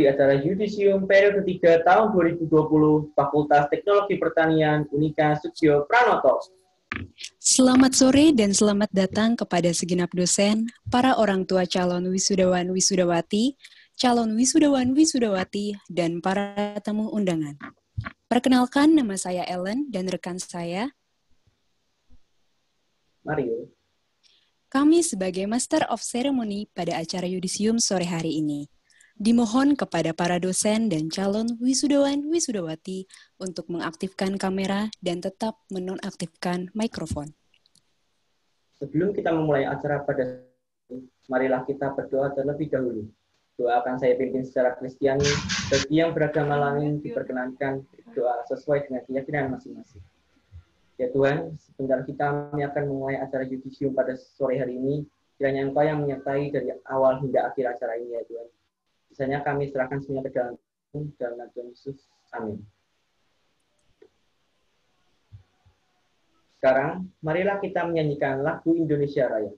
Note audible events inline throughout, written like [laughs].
Di acara Yudisium periode 3 tahun 2020 Fakultas Teknologi Pertanian Unika Sugio Pranoto. Selamat sore dan selamat datang kepada segenap dosen, para orang tua calon wisudawan wisudawati, calon wisudawan wisudawati, dan para tamu undangan. Perkenalkan nama saya Ellen dan rekan saya Mario. Kami sebagai Master of Ceremony pada acara Yudisium sore hari ini. Dimohon kepada para dosen dan calon wisudawan wisudawati untuk mengaktifkan kamera dan tetap menonaktifkan mikrofon. Sebelum kita memulai acara pada marilah kita berdoa terlebih dahulu. Doa akan saya pimpin secara Kristiani. Bagi yang beragama lain diperkenankan doa sesuai dengan keyakinan masing-masing. Ya Tuhan, sebentar kita akan memulai acara yudisium pada sore hari ini. Kiranya Engkau yang menyertai dari awal hingga akhir acara ini ya Tuhan Sisanya kami serahkan semuanya ke dalam dalam Tuhan Yesus. Amin. Sekarang, marilah kita menyanyikan lagu Indonesia Raya.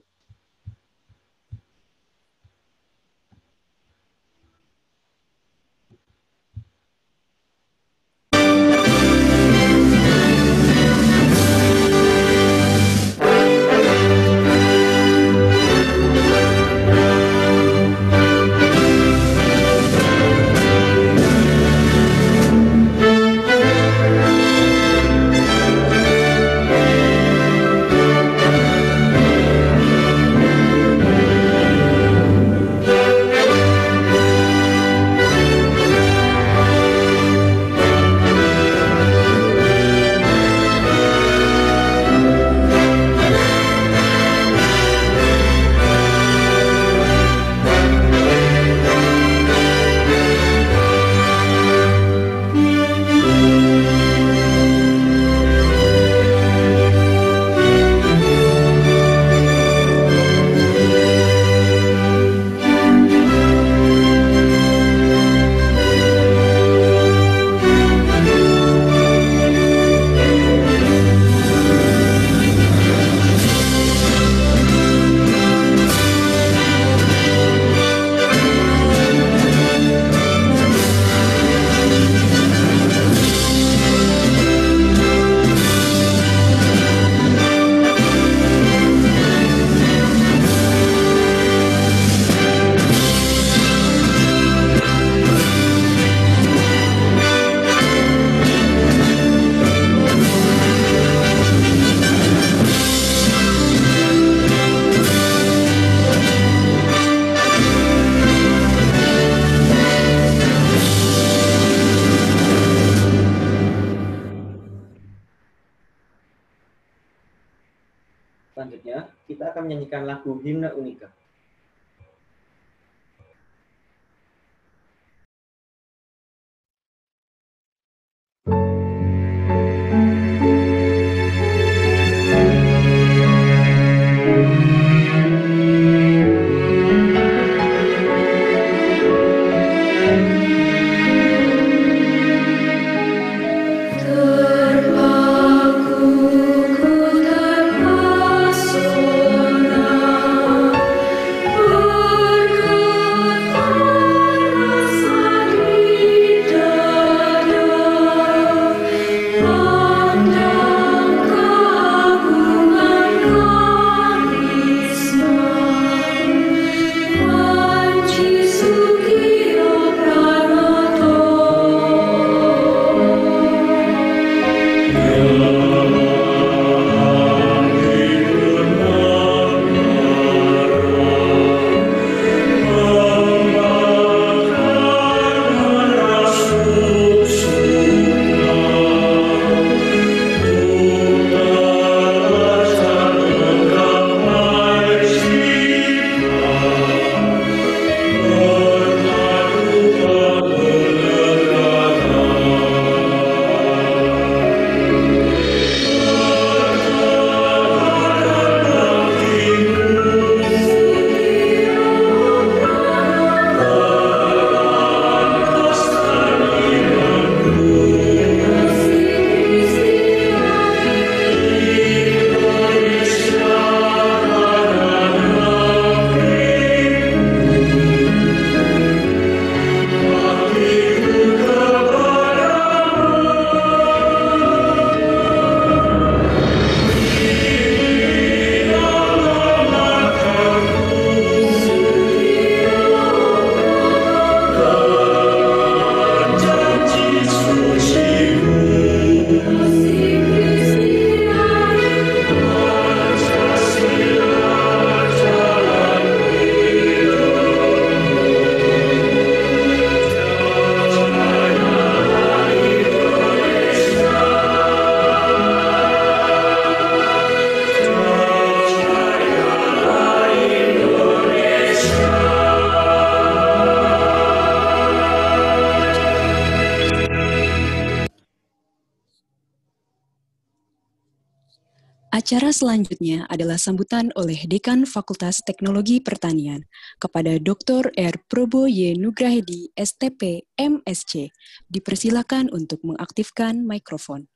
Selanjutnya adalah sambutan oleh Dekan Fakultas Teknologi Pertanian kepada Dr. R. Probo Y. Nugrahedi, STP, MSc. Dipersilakan untuk mengaktifkan mikrofon.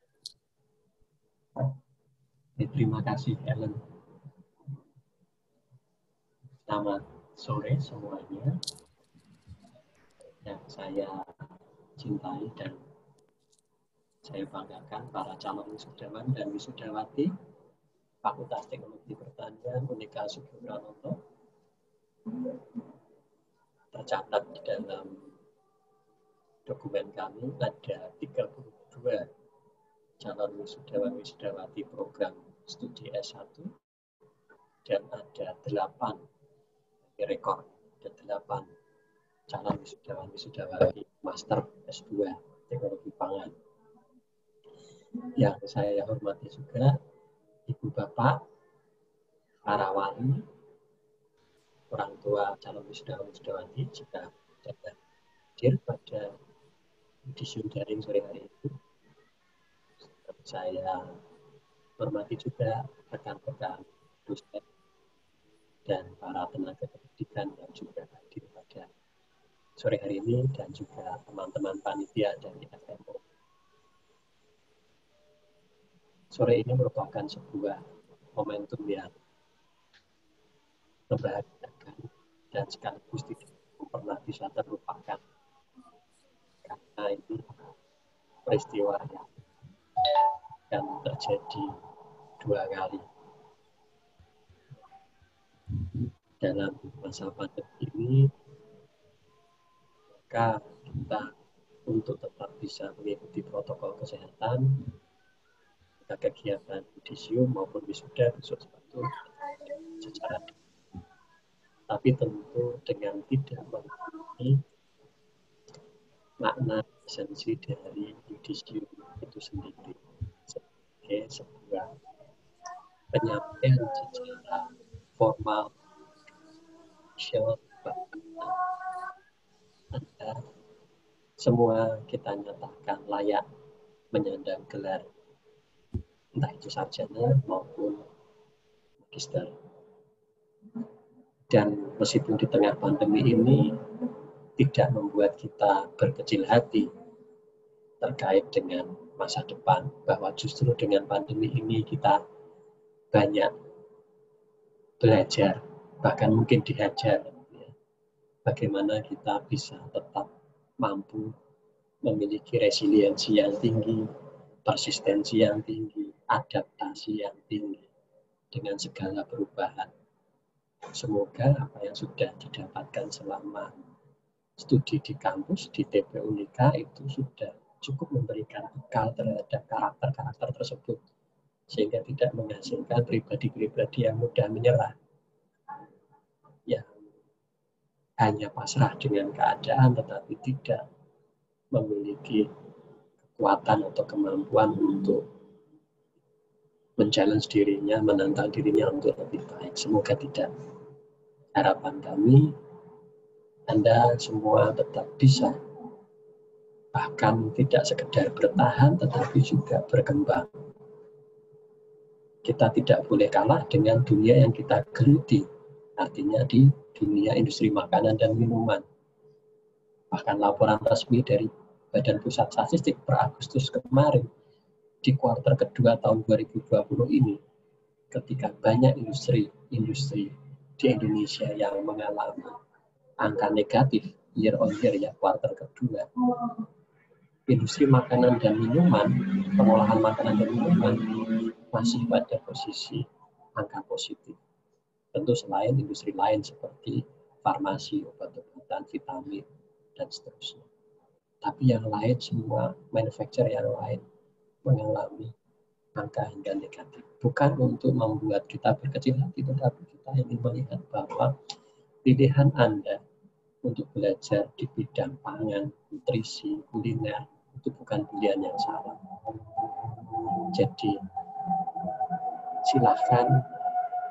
Terima kasih, Ellen. Selamat sore semuanya. Yang saya cintai dan saya banggakan para calon wisudawan dan wisudawati Fakultas Teknologi Pertanian Unika Sugeng Pranoto tercatat di dalam dokumen kami ada 32 calon wisudawan wisudawati program studi S1 dan ada 8 rekor ada 8 calon wisudawan wisudawati master S2 teknologi pangan. Yang saya hormati juga ibu bapak, para wali, orang tua calon wisudawan wisudawati jika dapat hadir pada audisium daring sore hari itu. Saya hormati juga rekan-rekan dosen dan para tenaga pendidikan yang juga hadir pada sore hari ini dan juga teman-teman panitia dari FMO sore ini merupakan sebuah momentum yang membahagiakan dan sekaligus tidak pernah bisa terlupakan. Karena ini peristiwa yang yang terjadi dua kali dalam masa pandemi ini. Maka kita untuk tetap bisa mengikuti protokol kesehatan kegiatan yudisium maupun wisuda besok sepatu secara tapi tentu dengan tidak mengerti makna esensi dari yudisium itu sendiri sebagai sebuah penyampaian secara formal, anda semua kita nyatakan layak menyandang gelar entah itu sarjana maupun magister. Dan meskipun di tengah pandemi ini tidak membuat kita berkecil hati terkait dengan masa depan, bahwa justru dengan pandemi ini kita banyak belajar, bahkan mungkin dihajar, ya. bagaimana kita bisa tetap mampu memiliki resiliensi yang tinggi, persistensi yang tinggi, adaptasi yang tinggi dengan segala perubahan. Semoga apa yang sudah didapatkan selama studi di kampus di TP Unika itu sudah cukup memberikan bekal terhadap karakter-karakter tersebut sehingga tidak menghasilkan pribadi-pribadi yang mudah menyerah yang hanya pasrah dengan keadaan tetapi tidak memiliki kekuatan atau kemampuan untuk menchallenge dirinya, menantang dirinya untuk lebih baik. Semoga tidak. Harapan kami anda semua tetap bisa bahkan tidak sekedar bertahan tetapi juga berkembang. Kita tidak boleh kalah dengan dunia yang kita geluti, artinya di dunia industri makanan dan minuman. Bahkan laporan resmi dari Badan Pusat Statistik per Agustus kemarin di kuartal kedua tahun 2020 ini ketika banyak industri-industri di Indonesia yang mengalami angka negatif year on year ya kuartal kedua. Industri makanan dan minuman, pengolahan makanan dan minuman masih pada posisi angka positif. Tentu selain industri lain seperti farmasi, obat-obatan, vitamin, dan seterusnya. Tapi yang lain semua manufacturer yang lain mengalami angka hingga negatif. Bukan untuk membuat kita berkecil hati, tetapi kita ingin melihat bahwa pilihan Anda untuk belajar di bidang pangan, nutrisi, kuliner, itu bukan pilihan yang salah. Jadi, silahkan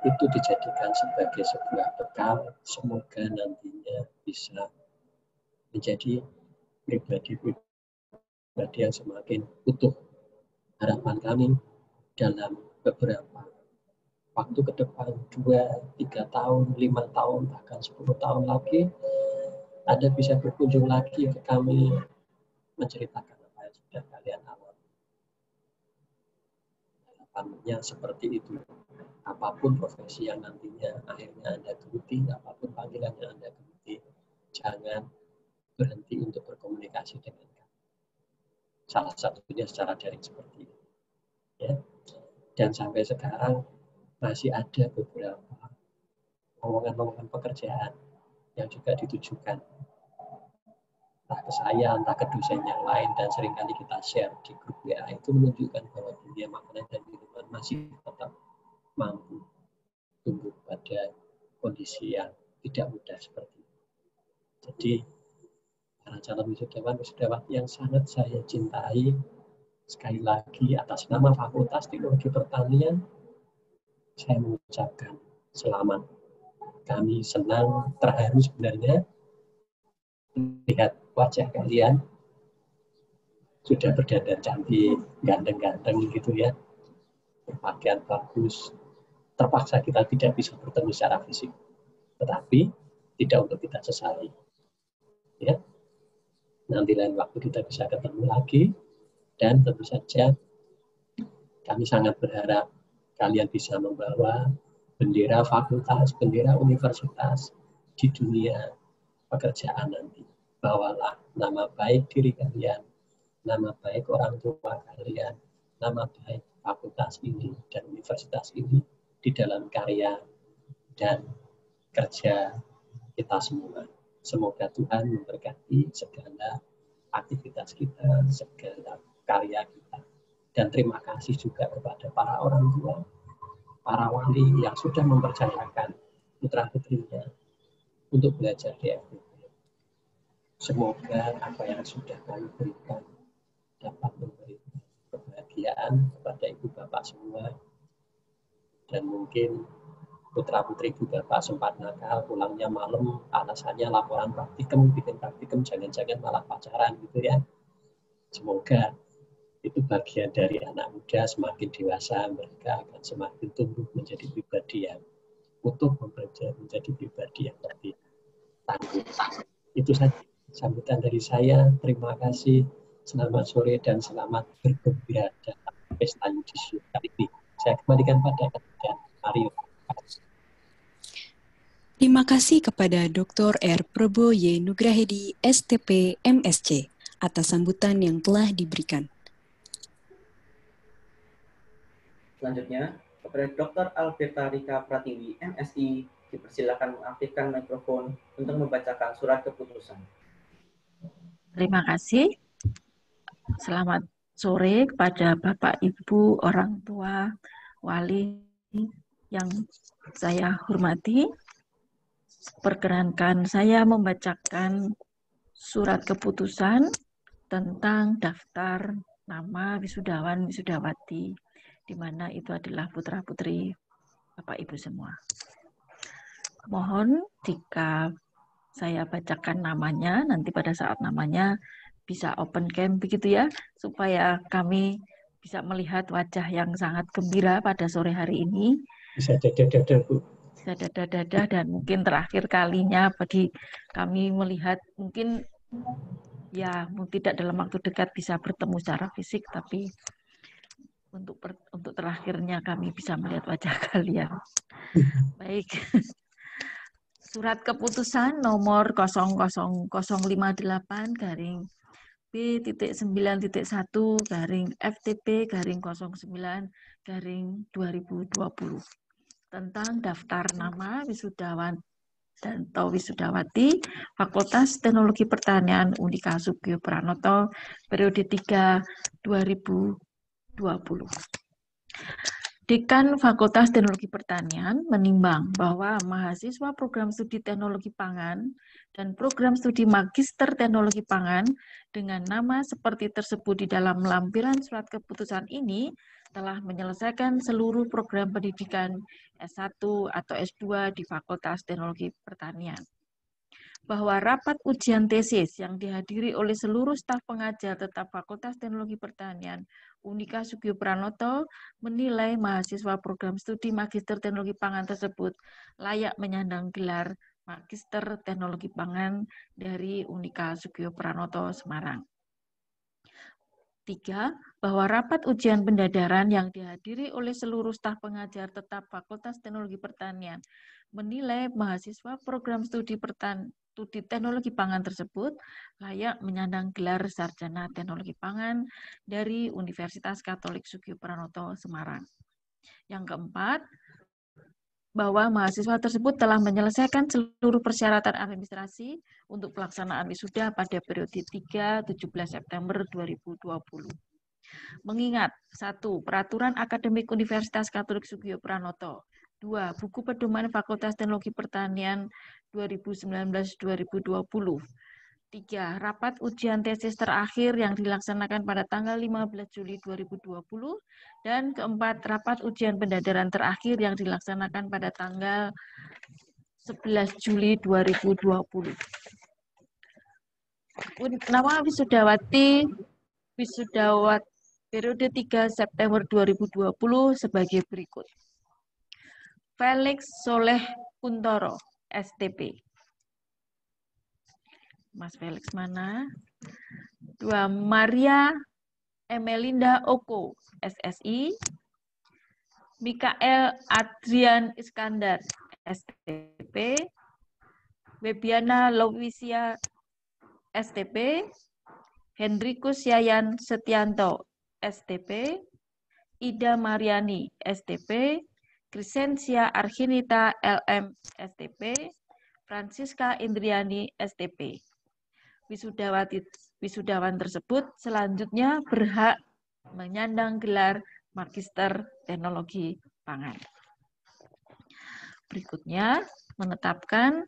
itu dijadikan sebagai sebuah bekal, semoga nantinya bisa menjadi pribadi-pribadi yang semakin utuh. Harapan kami dalam beberapa waktu ke depan, dua, tiga tahun, lima tahun, bahkan sepuluh tahun lagi, anda bisa berkunjung lagi ke kami menceritakan apa yang sudah kalian alami. Harapannya seperti itu. Apa pun profesi yang nantinya akhirnya Anda geluti, apa pun panggilan yang Anda geluti, jangan berhenti untuk berkomunikasi dengan. Salah satunya secara daring seperti ini. Ya. Dan sampai sekarang masih ada beberapa omongan-omongan pekerjaan yang juga ditujukan entah ke saya, entah ke dosen yang lain dan sering kali kita share di grup WA itu menunjukkan bahwa dunia makanan dan minuman masih tetap mampu tumbuh pada kondisi yang tidak mudah seperti itu. Jadi calon wisudawan wisudawati yang sangat saya cintai. Sekali lagi atas nama Fakultas Teknologi Pertanian saya mengucapkan selamat. Kami senang, terharu sebenarnya. Lihat wajah kalian. Sudah berdandan cantik, ganteng-ganteng gitu ya, berpakaian bagus. Terpaksa kita tidak bisa bertemu secara fisik, tetapi tidak untuk kita sesali. Ya, nanti lain waktu kita bisa ketemu lagi dan tentu saja kami sangat berharap kalian bisa membawa bendera fakultas, bendera universitas di dunia pekerjaan nanti. Bawalah nama baik diri kalian, nama baik orang tua kalian, nama baik fakultas ini dan universitas ini di dalam karya dan kerja kita semua. Semoga Tuhan memberkati segala aktivitas kita, segala karya kita. Dan terima kasih juga kepada para orang tua para wali yang sudah mempercayakan putra-putrinya untuk belajar di FPB. Semoga apa yang sudah kami berikan dapat memberi kebahagiaan kepada ibu bapak semua dan mungkin putra putri ibu bapak sempat nakal pulangnya malam alasannya laporan praktikum bikin praktikum jangan-jangan malah pacaran gitu ya. Semoga itu bagian dari anak muda semakin dewasa mereka akan semakin tumbuh menjadi pribadi yang utuh menjadi pribadi yang lebih tangguh. Itu saja sambutan dari saya. Terima kasih. Selamat sore dan selamat bergembira dalam pesta yudisium kali ini saya kembalikan pada Mario Terima kasih kepada Dr. R. Probo Y. Nugrahedi, STP, MSC, atas sambutan yang telah diberikan. Selanjutnya, kepada Dr. Alberta Rika Pratiwi, MSI, dipersilakan mengaktifkan mikrofon untuk membacakan surat keputusan. Terima kasih. Selamat sore kepada Bapak, Ibu, orang tua, wali yang saya hormati perkenankan saya membacakan surat keputusan tentang daftar nama wisudawan wisudawati di mana itu adalah putra-putri Bapak Ibu semua. Mohon jika saya bacakan namanya nanti pada saat namanya bisa open cam begitu ya supaya kami bisa melihat wajah yang sangat gembira pada sore hari ini. Bisa dada-dada Bu dadah-dadah dan mungkin terakhir kalinya bagi kami melihat mungkin ya tidak dalam waktu dekat bisa bertemu secara fisik tapi untuk per, untuk terakhirnya kami bisa melihat wajah [laughs] kalian. Baik. Surat keputusan nomor 00058 garing B.9.1 garing FTP garing 09 garing 2020 tentang daftar nama wisudawan dan atau wisudawati Fakultas Teknologi Pertanian Unika Sugio Pranoto periode 3 2020. Dekan Fakultas Teknologi Pertanian menimbang bahwa mahasiswa program studi teknologi pangan dan program studi magister teknologi pangan dengan nama seperti tersebut di dalam lampiran surat keputusan ini telah menyelesaikan seluruh program pendidikan S1 atau S2 di Fakultas Teknologi Pertanian bahwa rapat ujian tesis yang dihadiri oleh seluruh staf pengajar tetap Fakultas Teknologi Pertanian Unika Sugio Pranoto menilai mahasiswa program studi Magister Teknologi Pangan tersebut layak menyandang gelar Magister Teknologi Pangan dari Unika Sugio Pranoto Semarang. Tiga, bahwa rapat ujian pendadaran yang dihadiri oleh seluruh staf pengajar tetap Fakultas Teknologi Pertanian menilai mahasiswa program studi pertan studi teknologi pangan tersebut layak menyandang gelar sarjana teknologi pangan dari Universitas Katolik Sugio Pranoto Semarang. Yang keempat, bahwa mahasiswa tersebut telah menyelesaikan seluruh persyaratan administrasi untuk pelaksanaan wisuda pada periode 3 17 September 2020. Mengingat, satu, Peraturan Akademik Universitas Katolik Sugio Pranoto, dua, Buku Pedoman Fakultas Teknologi Pertanian 2019-2020, Tiga, rapat ujian tesis terakhir yang dilaksanakan pada tanggal 15 Juli 2020. Dan keempat, rapat ujian pendadaran terakhir yang dilaksanakan pada tanggal 11 Juli 2020. Nama wisudawati wisudawat periode 3 September 2020 sebagai berikut. Felix Soleh Kuntoro, STP. Mas Felix mana? Dua, Maria Emelinda Oko, SSI. Mikael Adrian Iskandar, STP. Webiana Lovisia, STP. Hendrikus Yayan Setianto, STP. Ida Mariani, STP. Krisensia Arhinita, LM, STP. Francisca Indriani, STP wisudawati wisudawan tersebut selanjutnya berhak menyandang gelar Magister Teknologi Pangan. Berikutnya menetapkan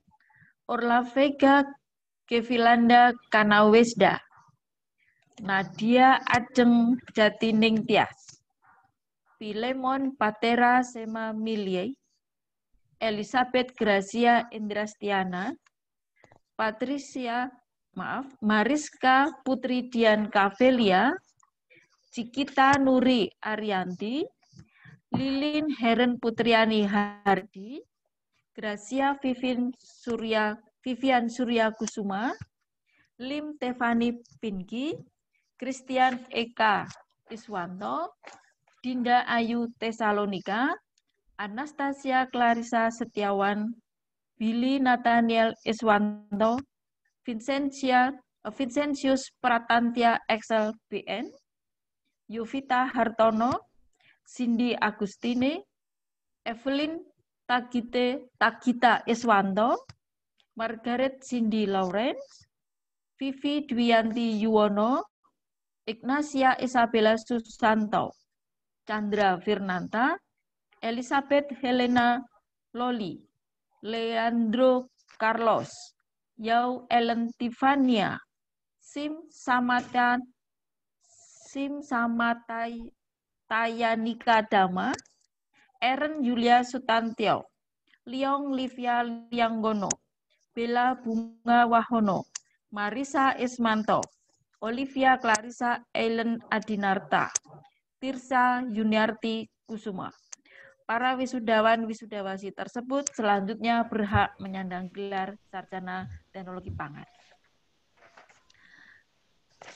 Orla Vega Kevilanda Kanawesda Nadia Ajeng Jatining Tias Patera Sema Milie, Elizabeth Gracia Indrastiana, Patricia, maaf, Mariska Putri Dian Kavelia, Cikita Nuri Arianti, Lilin Heren Putriani Hardi, Gracia Vivin Surya Vivian Surya Kusuma, Lim Tevani Pinki, Christian Eka Iswanto, Dinda Ayu Tesalonika, Anastasia Clarissa Setiawan, Billy Nathaniel Iswanto, Vincentia, uh, Vincentius Pratantia Excel BN, Yuvita Hartono, Cindy Agustine, Evelyn Tagite Tagita Iswanto, Margaret Cindy Lawrence, Vivi Dwianti Yuwono, Ignacia Isabella Susanto, Chandra Firnanta, Elizabeth Helena Loli, Leandro Carlos, Yau Ellen Tivania, Sim Samatan, Sim Samatai Tayanika Dama, Eren Yulia Sutantio, Liong Livia Lianggono, Bella Bunga Wahono, Marisa Ismanto, Olivia Clarissa Ellen Adinarta, Tirsa Yuniarti Kusuma. Para wisudawan wisudawasi tersebut selanjutnya berhak menyandang gelar sarjana teknologi pangan.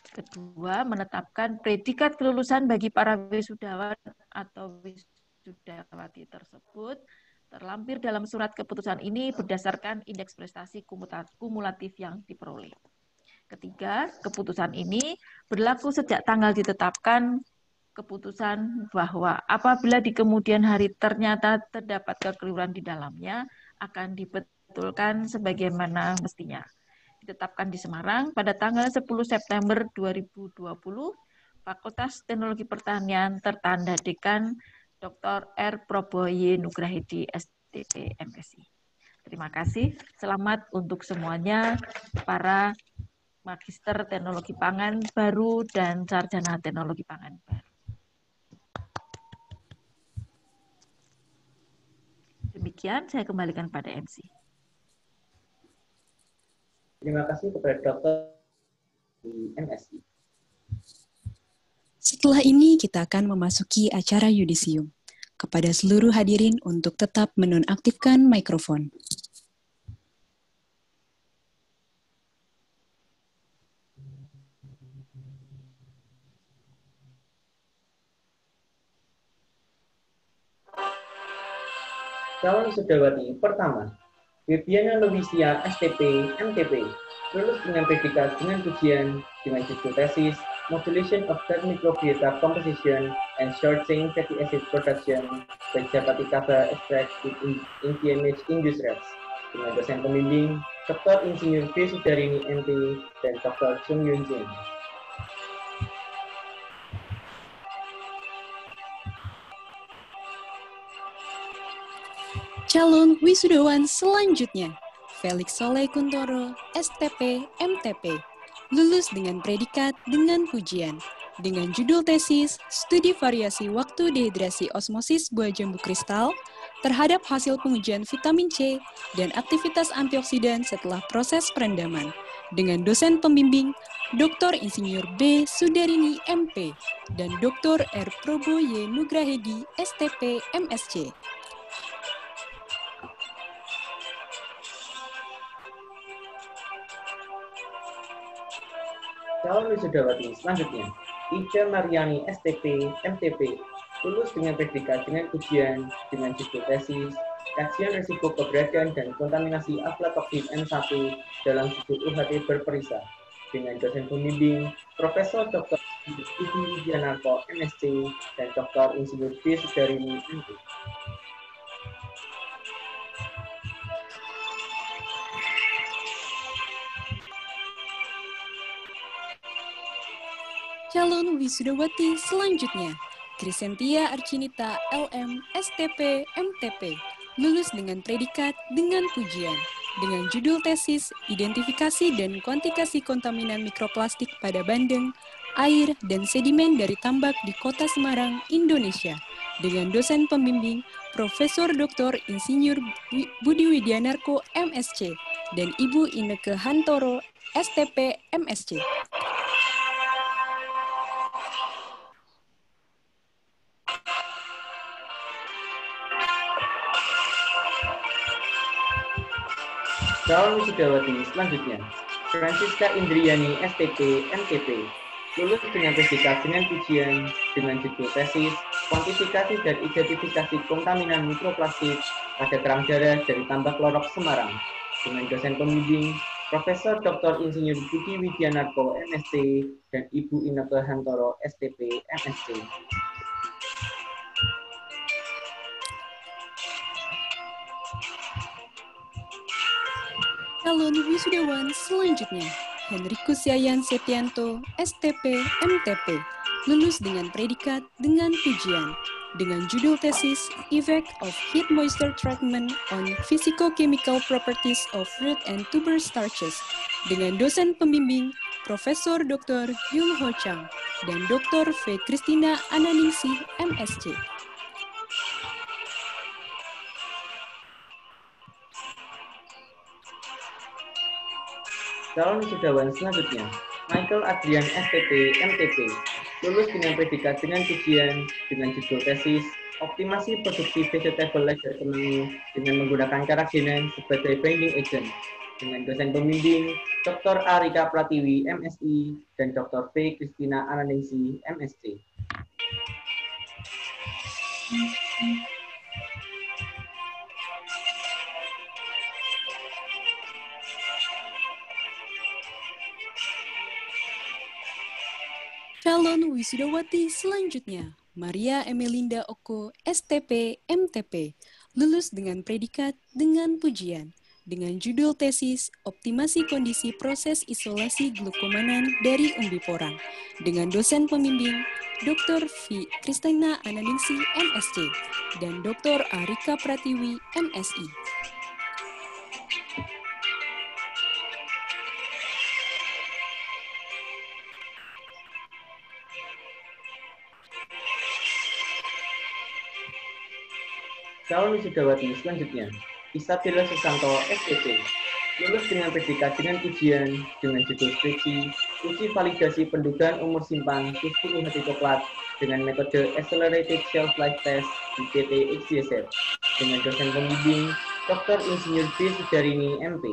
Kedua, menetapkan predikat kelulusan bagi para wisudawan atau wisudawati tersebut terlampir dalam surat keputusan ini berdasarkan indeks prestasi kumulatif yang diperoleh. Ketiga, keputusan ini berlaku sejak tanggal ditetapkan keputusan bahwa apabila di kemudian hari ternyata terdapat kekeliruan di dalamnya akan dibetulkan sebagaimana mestinya. Ditetapkan di Semarang pada tanggal 10 September 2020, Fakultas Teknologi Pertanian tertanda Dekan Dr. R. Proboye Nugrahedi STP MSI. Terima kasih. Selamat untuk semuanya para Magister Teknologi Pangan baru dan Sarjana Teknologi Pangan baru. Demikian, saya kembalikan pada MC. Terima kasih kepada dokter di MSI. Setelah ini kita akan memasuki acara yudisium. Kepada seluruh hadirin untuk tetap menonaktifkan mikrofon. Calon Sudawati pertama, Viviana Lovisia STP MTP, lulus dengan predikat dengan pujian dengan judul tesis Modulation of Gut Microbiota Composition and Short-Chain Fatty Acid Production by Japati Kaba Extract with Inflammage Induced Rats dengan dosen pembimbing Dr. Insinyur B. Sudarini MT dan Dr. Chung Yun Jin. Calon wisudawan selanjutnya, Felix Soleh Kuntoro, STP, MTP, lulus dengan predikat dengan pujian, dengan judul tesis Studi Variasi Waktu Dehidrasi Osmosis Buah Jambu Kristal terhadap hasil pengujian vitamin C dan aktivitas antioksidan setelah proses perendaman, dengan dosen pembimbing Dr. Insinyur B. Sudarini MP dan Dr. R. Probo Y. Nugrahedi STP MSC. Calon wisudawati selanjutnya, Ida Mariani STP MTP, lulus dengan predikat dengan ujian dengan judul tesis kajian risiko keberadaan dan kontaminasi aflatoxin N1 dalam sudut UHT berperisa dengan dosen pembimbing Profesor Dr. Ibu Widianarko MSc dan Dr. Insinyur B. Sudarini. Calon wisudawati selanjutnya, Krisentia Arcinita LM STP MTP, lulus dengan predikat dengan pujian, dengan judul tesis Identifikasi dan Kuantifikasi Kontaminan Mikroplastik pada Bandeng, Air, dan Sedimen dari Tambak di Kota Semarang, Indonesia, dengan dosen pembimbing Profesor Dr. Insinyur Budi Widyanarko MSC dan Ibu Ineke Hantoro STP MSC. Calon wisudawati selanjutnya, Francisca Indriani STP MTP, lulus dengan predikat dengan pujian dengan judul tesis kuantifikasi dan identifikasi kontaminan mikroplastik pada kerang darah dari tambak lorok Semarang dengan dosen pembimbing Profesor Dr. Insinyur Budi Widyanarko MSc dan Ibu Ineke Hantoro STP MSc. Calon wisudawan selanjutnya, Henrikus Yayan Setianto, STP MTP, lulus dengan predikat dengan pujian dengan judul tesis Effect of Heat Moisture Treatment on Physicochemical Properties of Root and Tuber Starches dengan dosen pembimbing Profesor Dr. Yul Ho Chang dan Dr. V. Kristina Ananingsih, MSc. Calon wisudawan selanjutnya, Michael Adrian STP MTP, lulus dengan predikat dengan pujian dengan judul tesis optimasi produksi vegetable laser kemangi dengan menggunakan karagenen sebagai binding agent dengan dosen pembimbing Dr. Arika Pratiwi MSI dan Dr. V. Kristina Ananingsi MSc. Calon wisudawati selanjutnya, Maria Emelinda Oko, STP MTP, lulus dengan predikat dengan pujian, dengan judul tesis Optimasi Kondisi Proses Isolasi Glukomanan dari Umbi Porang, dengan dosen pembimbing Dr. V. Kristina Ananingsi, MSc, dan Dr. Arika Pratiwi, MSI. Calon wisudawati selanjutnya, Isabella Susanto, SPP, lulus dengan predikat dengan ujian dengan judul skripsi uji validasi pendugaan umur simpan susu hati coklat dengan metode Accelerated Shelf Life Test di PT XYZ dengan dosen pembimbing Dr. Insinyur B. Sudarini, MP.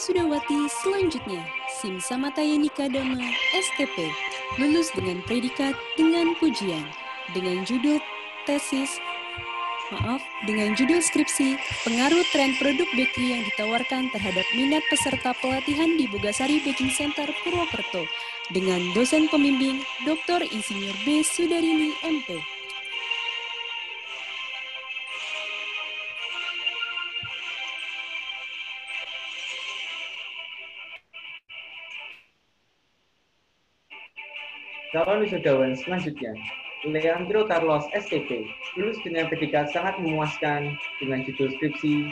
Wisudawati selanjutnya, Sim Samatayani Kadama, STP, lulus dengan predikat dengan pujian, dengan judul tesis, maaf, dengan judul skripsi, pengaruh tren produk bakery yang ditawarkan terhadap minat peserta pelatihan di Bogasari Baking Center Purwokerto, dengan dosen pembimbing Dr. Insinyur B. Sudarini, MP. Calon wisudawan selanjutnya, Leandro Carlos STP, lulus dengan predikat sangat memuaskan dengan judul skripsi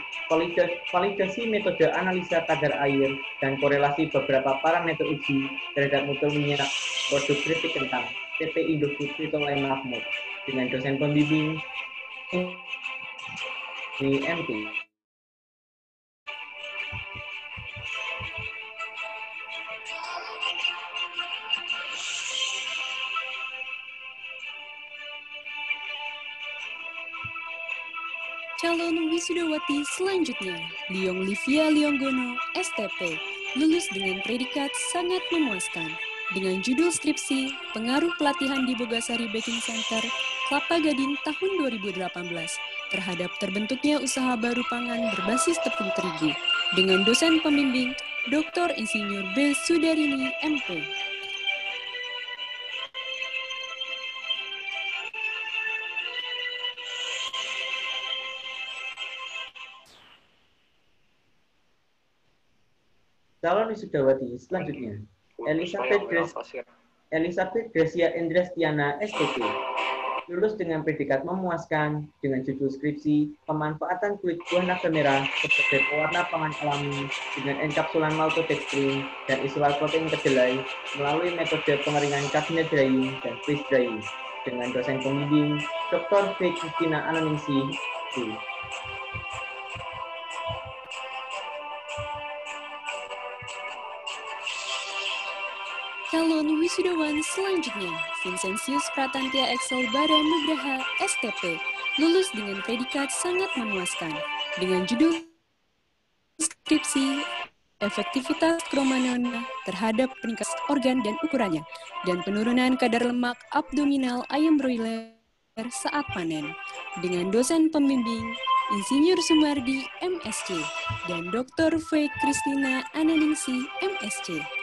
validasi, metode analisa kadar air dan korelasi beberapa parameter uji terhadap mutu minyak produk kritik kentang PT Indofood Tritolai Mahmud dengan dosen pembimbing di MP. Calon wisudawati selanjutnya, Liong Livia Lionggono, STP, lulus dengan predikat sangat memuaskan, dengan judul skripsi Pengaruh Pelatihan di Bogasari Baking Center, Kelapa Gading tahun 2018, terhadap terbentuknya usaha baru pangan berbasis tepung terigu, dengan dosen pembimbing Dr. Insinyur B. Sudarini, MP. Calon wisudawati selanjutnya, Elizabeth Grace Elizabeth Gracia Endrastiana STP, lulus dengan predikat memuaskan dengan judul skripsi pemanfaatan kulit buah naga merah sebagai pewarna pangan alami dengan enkapsulan maltodextrin dan isolat protein kedelai melalui metode pengeringan cabinet drying dan freeze drying dengan dosen pembimbing Dr. V. Christina Ananingsi. Calon wisudawan selanjutnya, Vincentius Pratantia Excel Bara Nugraha, STP, lulus dengan predikat sangat memuaskan, dengan judul skripsi efektivitas kromanona terhadap peningkatan organ dan ukurannya, dan penurunan kadar lemak abdominal ayam broiler saat panen, dengan dosen pembimbing Insinyur Sumardi, MSc, dan Dr. V. Kristina Ananingsi, MSc.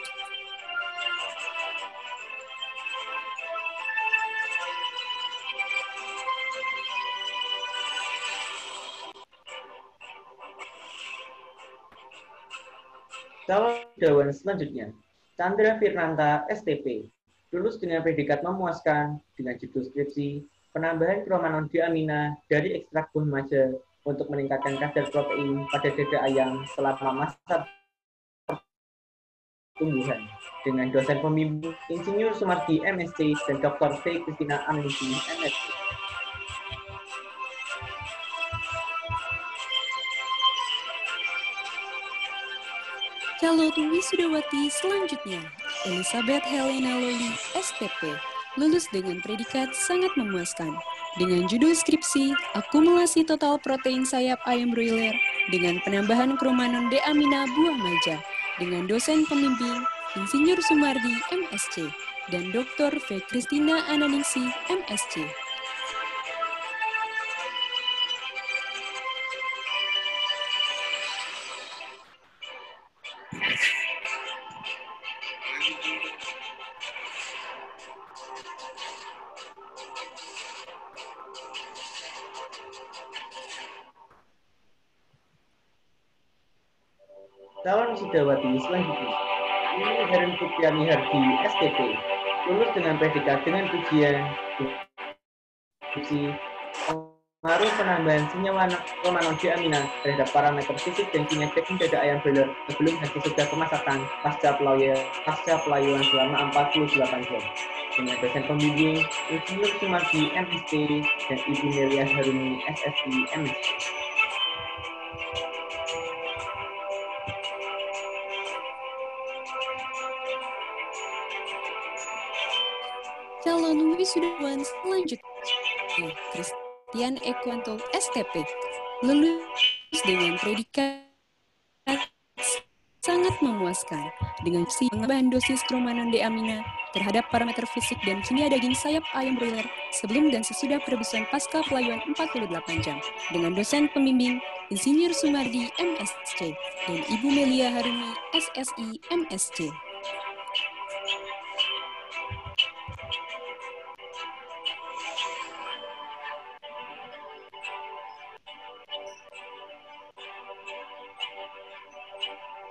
Calon Dewan selanjutnya, Chandra Firnanta, STP, lulus dengan predikat memuaskan dengan judul skripsi penambahan kromanon diamina dari ekstrak buah maja untuk meningkatkan kadar protein pada dada ayam selama masa tumbuhan dengan dosen pembimbing Insinyur Sumardi MSc dan Dr. V. Kristina Amnisi MSc. Calon wisudawati selanjutnya, Elizabeth Helena Loli, STP, lulus dengan predikat sangat memuaskan, dengan judul skripsi Akumulasi Total Protein Sayap Ayam Broiler dengan penambahan kromanon deamina buah maja, dengan dosen pembimbing Insinyur Sumardi, MSc, dan Dr. V. Kristina Ananingsi, MSc. Dengan predikat dengan ujian skripsi pengaruh penambahan senyawa kromanon diamina terhadap parameter fisik dan kinetik dada ayam broiler sebelum dan sesudah pemasakan pasca pelayuan pasca pelayuan selama 48 jam. Dengan dosen pembimbing Insinyur Sumardi MSc dan Ibu Melia Harumi SSI MSc. Wisudawan selanjutnya, Christian Ekwanto, STP, lulus dengan predikat sangat memuaskan. Dengan si pengembangan dosis kromanon deamina terhadap parameter fisik dan kimia daging sayap ayam broiler sebelum dan sesudah perebusan pasca pelayuan 48 jam. Dengan dosen pembimbing Insinyur Sumardi MSc dan Ibu Melia Harumi SSI MSc.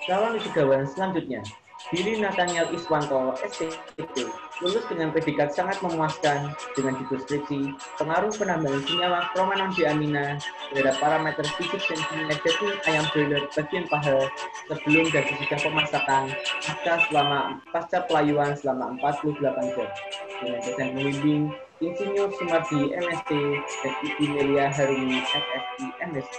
Calon wisudawan selanjutnya, Billy Nathaniel Iswanto, STP, lulus dengan predikat sangat memuaskan dengan judul skripsi pengaruh penambahan senyawa kromanon diamina terhadap parameter fisik dan kimia ayam broiler bagian paha sebelum dan sesudah pemasakan pasca selama pasca pelayuan selama 48 jam dengan dosen pembimbing Insinyur Sumardi MSc dan Ibu Melia Harumi SSI MSc.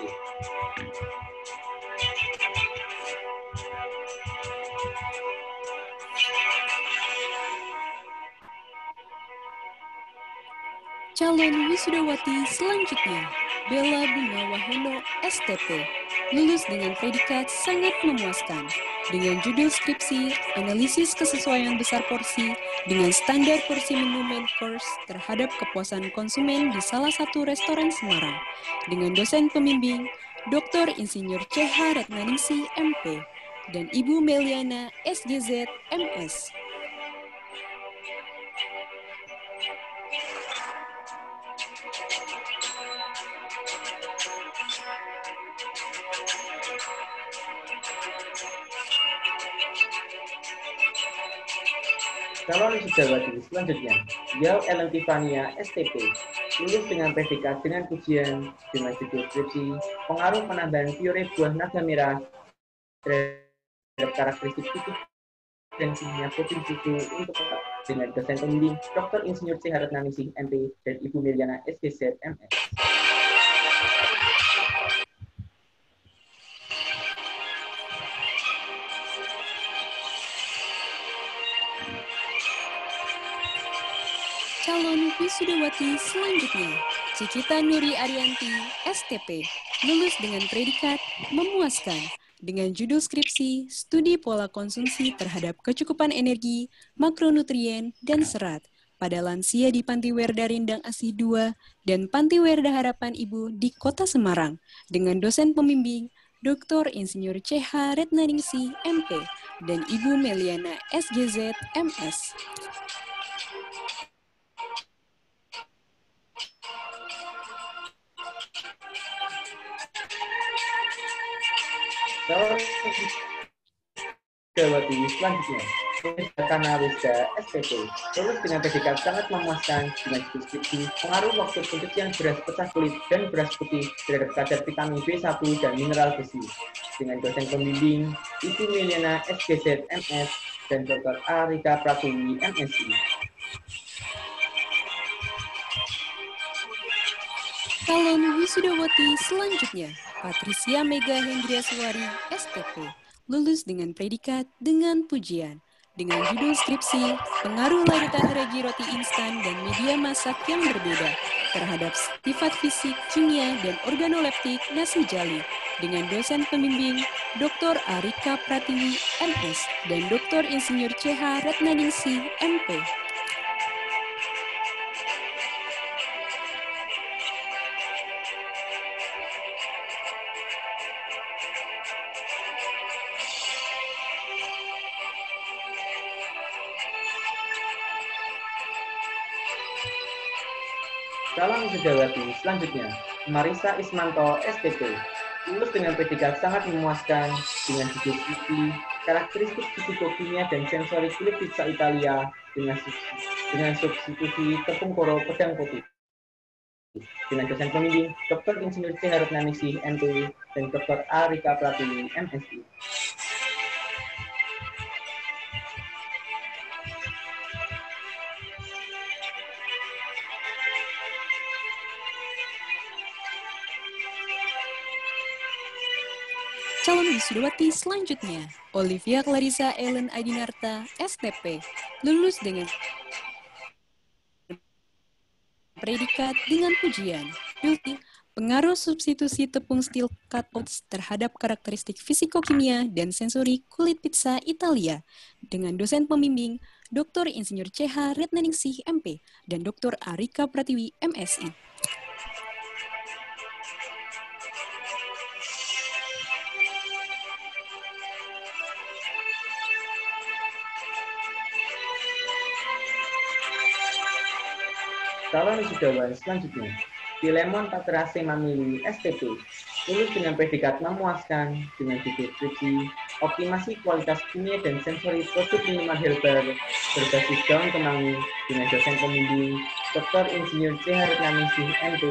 Calon wisudawati selanjutnya, Bella Bunga Wahono, STP, lulus dengan predikat sangat memuaskan, dengan judul skripsi Analisis Kesesuaian Besar Porsi dengan Standar Porsi Menu Main Course terhadap kepuasan konsumen di salah satu restoran Semarang, dengan dosen pembimbing Dr. Insinyur CH Retnaningsi, MP, dan Ibu Meliana, SGZ, MS. Calon wisudawan selanjutnya, Yau Ellen Tifania, STP, lulus dengan predikat dengan pujian dengan judul skripsi pengaruh penambahan piore buah naga merah terhadap karakteristik tubuh dan kimia protein susu untuk dengan dosen pembimbing Dr. Insinyur C. Haratnaningsih, MP, dan Ibu Meliana SGZ, MS. Calon wisudawati selanjutnya, Cikita Nuri Arianti, STP, lulus dengan predikat memuaskan dengan judul skripsi Studi Pola Konsumsi Terhadap Kecukupan Energi, Makronutrien, dan Serat pada lansia di Panti Werda Rindang Asih II dan Panti Werda Harapan Ibu di Kota Semarang dengan dosen pembimbing Dr. Insinyur CH Retnaningsi, MP, dan Ibu Meliana SGZ, MS. Wisudawati selanjutnya, Karena Wisda SPP, lulus dengan predikat sangat memuaskan dengan deskripsi pengaruh waktu pencucian beras pecah kulit dan beras putih terhadap kadar vitamin B1 dan mineral besi dengan dosen pembimbing Ibu Miliana SGZ MS dan Dr. Arika Pratiwi MSI. Calon wisudawati selanjutnya, Patricia Mega Hendriaswari, STP, lulus dengan predikat dengan pujian, dengan judul skripsi Pengaruh Larutan Ragi Roti Instan dan Media Masak yang Berbeda terhadap sifat fisik, kimia, dan organoleptik nasi jali, dengan dosen pembimbing Dr. Arika Pratiwi, MS, dan Dr. Insinyur CH Retnaningsih, MP. Calon wisudawati selanjutnya, Marisa Ismanto, STP, lulus dengan predikat sangat memuaskan dengan judul skripsi karakteristik fisikokimia dan sensori kulit pizza Italia dengan, dengan substitusi tepung koro pedang putih dengan dosen pembimbing Dr. Insinyur C. Harutnaningsih, MP, dan Dr. A. Rika Pratiwi, MSI. Calon wisudawati selanjutnya, Olivia Clarissa Ellen Adinarta, STP, lulus dengan predikat dengan pujian. Pengaruh substitusi tepung steel cut oats terhadap karakteristik fisikokimia dan sensori kulit pizza Italia dengan dosen pembimbing Dr. Insinyur CH Retnaningsih, MP, dan Dr. Arika Pratiwi, MSI. Calon wisudawan selanjutnya, Filemon Patrase Mamili, STP, lulus dengan predikat memuaskan dengan judul skripsi optimasi kualitas kimia dan sensori produk minuman herbal berbasis daun kemangi dengan dosen pembimbing Dr. Insinyur C. Haritnaningsih, MP,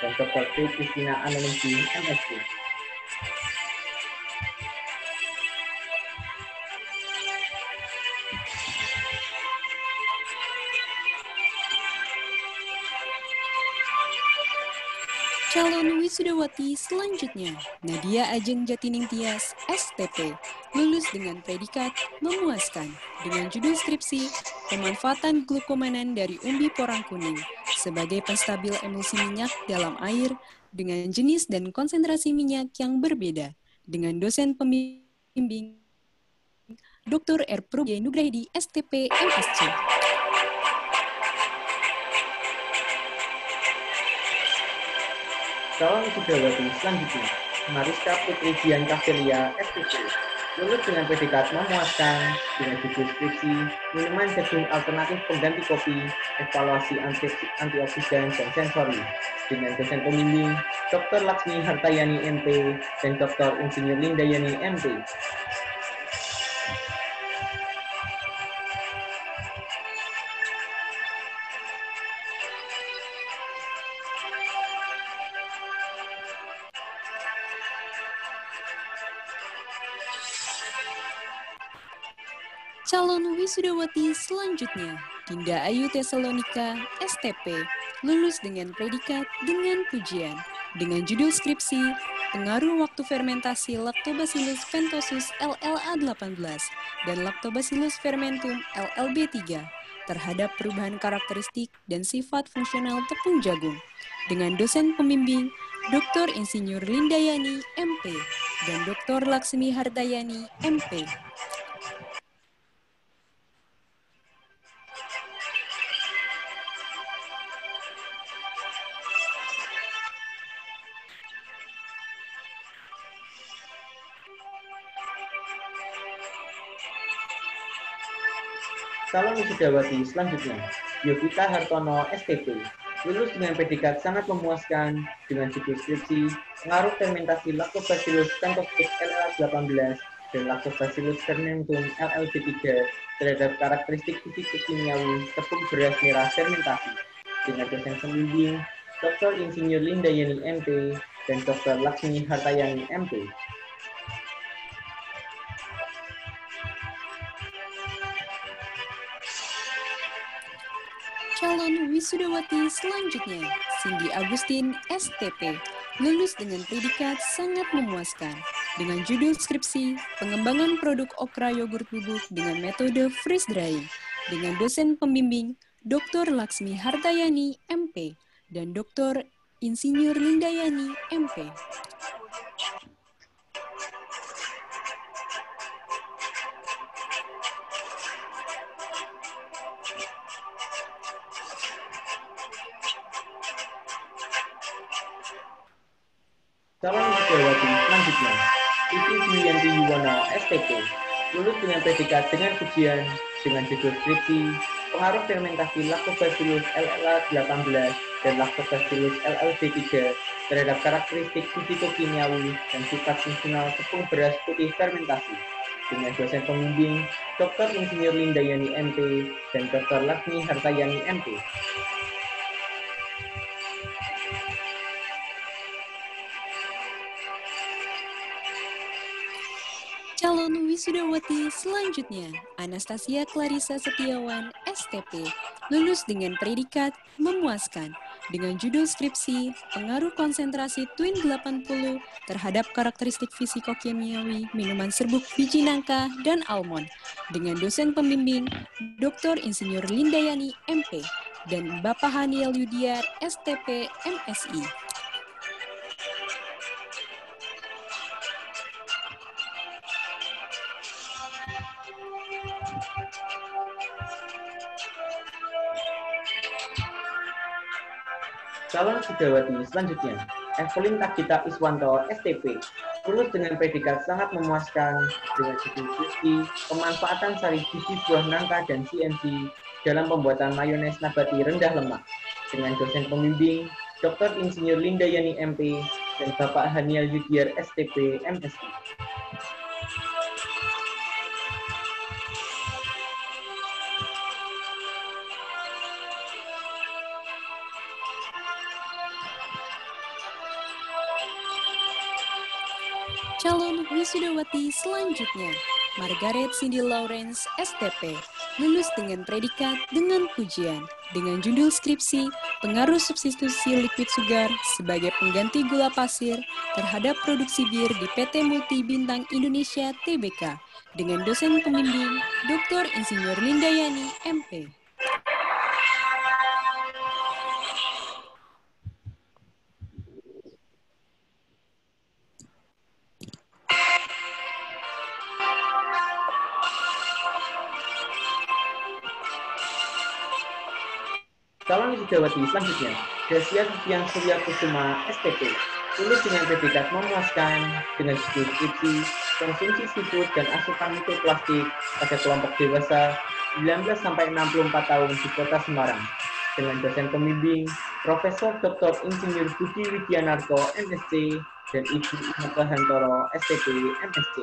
dan Dr. T. Kristina Anoningsih, MSc. Wisudawati selanjutnya, Nadia Ajeng Jatining Tias, STP, lulus dengan predikat memuaskan dengan judul skripsi pemanfaatan glukomanan dari umbi porang kuning sebagai penstabil emulsi minyak dalam air dengan jenis dan konsentrasi minyak yang berbeda dengan dosen pembimbing Dr. R. Nugrahidi, STP, MSc. Calon wisudawan selanjutnya, Mariska Putri Dian Kavelia, SPC, lulus dengan predikat memuaskan dengan judul skripsi minuman jagung alternatif pengganti kopi, evaluasi anti antioksidan dan sensori dengan dosen pembimbing Dr. Laksmi Hartayani MP dan Dr. Insinyur Lindayani MP. Calon wisudawati selanjutnya, Dinda Ayu Tesalonika, STP, lulus dengan predikat dengan pujian, dengan judul skripsi, pengaruh waktu fermentasi Lactobacillus pentosus LLA 18 dan Lactobacillus fermentum LLB 3 terhadap perubahan karakteristik dan sifat fungsional tepung jagung dengan dosen pembimbing Dr. Insinyur Lindayani, MP, dan Dr. Laksmi Hardayani, MP. Calon wisudawati selanjutnya, Yovita Hartono, STP, lulus dengan predikat sangat memuaskan dengan judul skripsi pengaruh fermentasi Lactobacillus pentostic LLA 18 dan Lactobacillus fermentum LLB 3 terhadap karakteristik fisik kimiawi tepung beras merah fermentasi dengan dosen pembimbing Dr. Insinyur Linda Yeni MP dan Dr. Laksmi Hartayani MP. Calon wisudawati selanjutnya, Cindy Agustin, STP, lulus dengan predikat sangat memuaskan dengan judul skripsi pengembangan produk okra yogurt bubuk dengan metode freeze drying dengan dosen pembimbing Dr. Laksmi Hartayani, MP, dan Dr. Insinyur Lindayani, MP. Calon wisudawati selanjutnya, Siti Julianti Yuwono, STP, lulus dengan predikat dengan pujian dengan judul skripsi pengaruh fermentasi Lactobacillus LLA 18 dan Lactobacillus LLB 3 terhadap karakteristik fisikokimiawi dan sifat fungsional tepung beras putih fermentasi dengan dosen pembimbing Dr. Insinyur Lindayani MP dan Dr. Laksmi Hartayani MP. Calon wisudawati selanjutnya, Anastasia Clarissa Setiawan, STP, lulus dengan predikat memuaskan dengan judul skripsi pengaruh konsentrasi Twin 80 terhadap karakteristik fisikokimiawi minuman serbuk biji nangka dan almond dengan dosen pembimbing Dr. Insinyur Lindayani, MP, dan Bapak Haniel Yudiar, STP, MSI. Wisudawati selanjutnya, Evelyn Tagita Iswanto, STP, lulus dengan predikat sangat memuaskan dengan judul skripsi pemanfaatan sari biji buah nangka dan CNC dalam pembuatan mayones nabati rendah lemak dengan dosen pembimbing Dr. Insinyur Linda Yani MP dan Bapak Haniel Yudiar STP MSI. Calon wisudawati selanjutnya, Margaret Cindy Lawrence, STP, lulus dengan predikat dengan pujian, dengan judul skripsi pengaruh substitusi liquid sugar sebagai pengganti gula pasir terhadap produksi bir di PT Multi Bintang Indonesia TBK, dengan dosen pembimbing Dr. Insinyur Lindayani, MP. Wisudawati selanjutnya, Gracia Sufian Surya Kusuma, STP, lulus dengan predikat memuaskan dengan judul skripsi konsumsi seafood dan asupan mikroplastik pada kelompok dewasa 19 64 tahun di Kota Semarang dengan dosen pembimbing Profesor Dr. Insinyur Budi Widianarko, MSc, dan Ibu Inaka Hantoro, STP, MSc.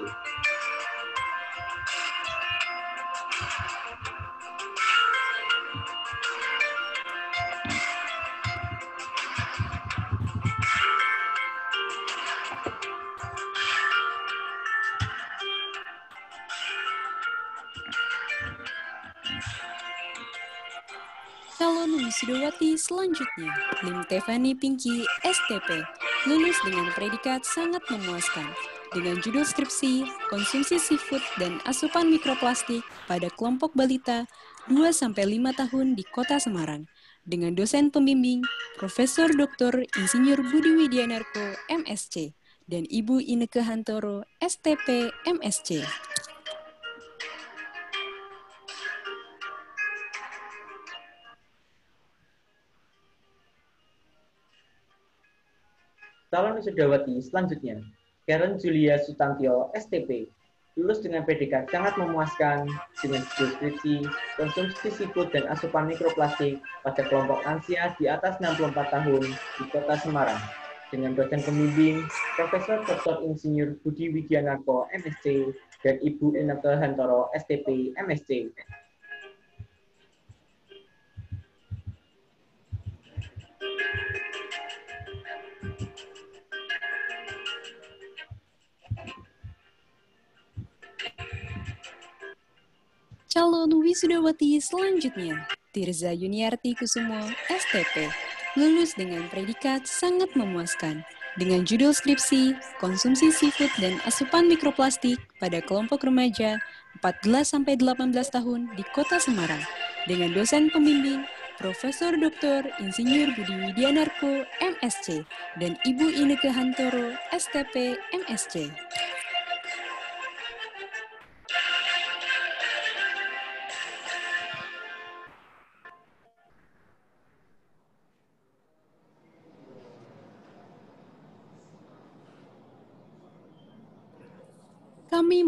Selanjutnya, Lim Tevani Pinky, STP, lulus dengan predikat sangat memuaskan, dengan judul skripsi, konsumsi seafood dan asupan mikroplastik pada kelompok balita 2-5 tahun di kota Semarang, dengan dosen pembimbing, Profesor Dr. Insinyur Budi Widianarko, MSc, dan Ibu Ineke Hantoro, STP, MSc. Calon wisudawati selanjutnya, Karen Julia Sutantio, STP, lulus dengan predikat sangat memuaskan dengan deskripsi konsumsi seafood dan asupan mikroplastik pada kelompok lansia di atas 64 tahun di kota Semarang dengan dosen pembimbing Profesor Dr. Insinyur Budi Widianarko, MSc, dan Ibu Ineke Hantoro, STP, MSc. Calon wisudawati selanjutnya, Tirza Yuniarti Kusumo, STP, lulus dengan predikat sangat memuaskan dengan judul skripsi Konsumsi Seafood dan Asupan Mikroplastik pada kelompok remaja 14-18 tahun di Kota Semarang dengan dosen pembimbing Profesor Dr. Insinyur Budi Widianarko, MSc, dan Ibu Ineke Hantoro, STP, MSc.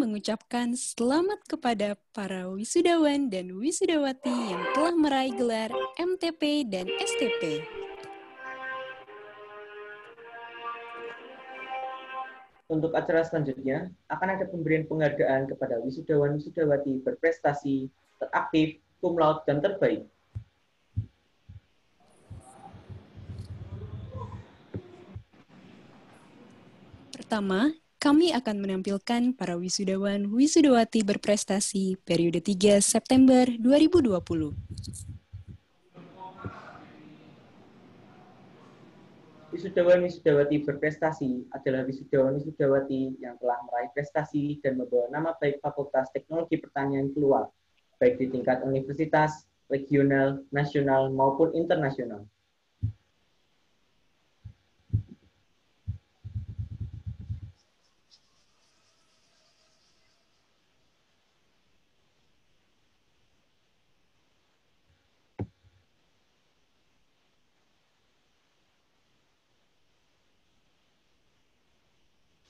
Mengucapkan selamat kepada para wisudawan dan wisudawati yang telah meraih gelar MTP dan STP. Untuk acara selanjutnya, akan ada pemberian penghargaan kepada wisudawan-wisudawati berprestasi, teraktif, cum laude, dan terbaik. Pertama, kami akan menampilkan para wisudawan wisudawati berprestasi periode 3 September 2020. Wisudawan wisudawati berprestasi adalah wisudawan wisudawati yang telah meraih prestasi dan membawa nama baik Fakultas Teknologi Pertanian keluar, baik di tingkat universitas, regional, nasional, maupun internasional.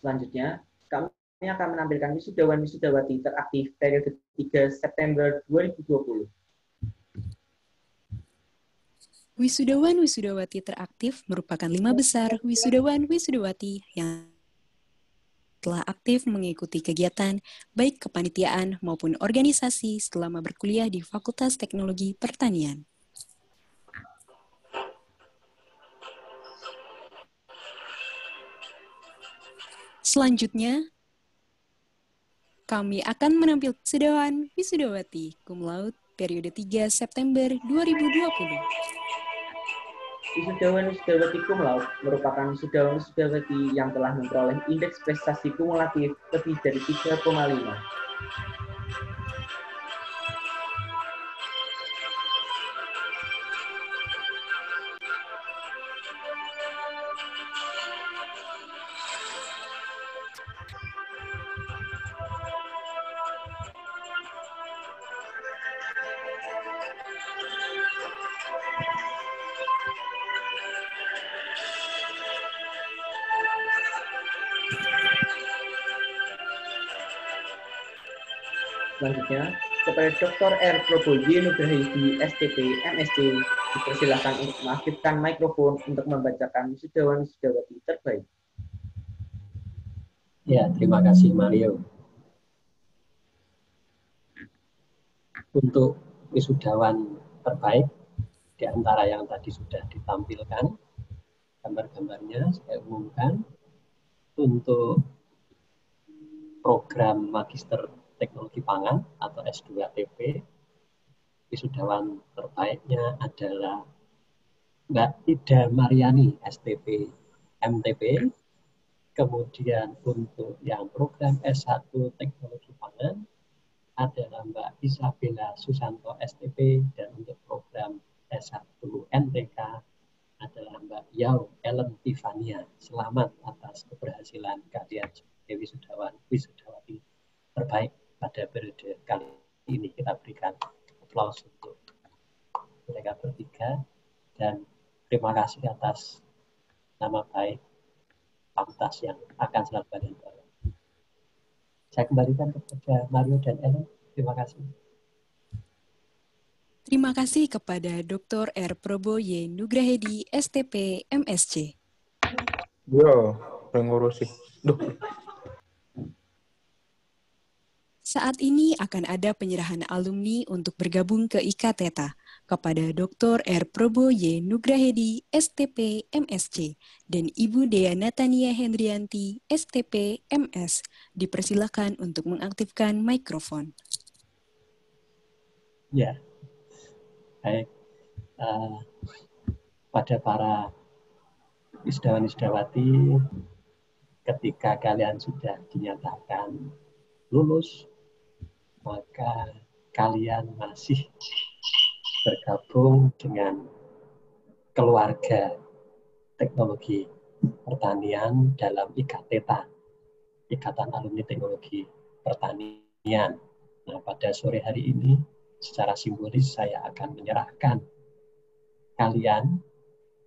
Selanjutnya, kami akan menampilkan wisudawan-wisudawati teraktif periode 3 September 2020. Wisudawan-wisudawati teraktif merupakan lima besar wisudawan-wisudawati yang telah aktif mengikuti kegiatan baik kepanitiaan maupun organisasi selama berkuliah di Fakultas Teknologi Pertanian. Selanjutnya, kami akan menampilkan wisudawan wisudawati cum laude periode 3 September 2020. Wisudawan wisudawati cum laude merupakan wisudawan wisudawati yang telah memperoleh indeks prestasi kumulatif lebih dari 3,5. Dr. R. Proboji Nugrahi STP MSc dipersilakan untuk mengaktifkan mikrofon untuk membacakan wisudawan-wisudawati terbaik. Ya, terima kasih Mario. Untuk wisudawan terbaik, di antara yang tadi sudah ditampilkan, gambar-gambarnya saya umumkan untuk program Magister Teknologi Pangan atau S2TP wisudawan terbaiknya adalah Mbak Ida Mariani, STP MTP. Kemudian untuk yang program S1 Teknologi Pangan adalah Mbak Isabella Susanto STP dan untuk program S1 NTK adalah Mbak Yau Ellen Tivania. Selamat atas keberhasilan kalian sebagai wisudawan wisudawati terbaik pada periode kali ini. Kita berikan aplaus untuk mereka bertiga dan terima kasih atas nama baik pantas yang akan selalu kalian bawa. Saya kembalikan kepada Mario dan Ellen. Terima kasih. Terima kasih kepada Dr. R. Probo Y. Nugrahedi, STP, MSC. Yo, ngurusin. Duh. Saat ini akan ada penyerahan alumni untuk bergabung ke IKTETA kepada Dr. R. Probo Y. Nugrahedi, STP, MSC, dan Ibu Dea Natania Hendrianti, STP, MS. Dipersilakan untuk mengaktifkan mikrofon. Ya, baik. Uh, pada para wisudawan-wisudawati, ketika kalian sudah dinyatakan lulus maka kalian masih bergabung dengan keluarga teknologi pertanian dalam IKTETA, Ikatan Alumni Teknologi Pertanian. Nah, pada sore hari ini, secara simbolis saya akan menyerahkan kalian,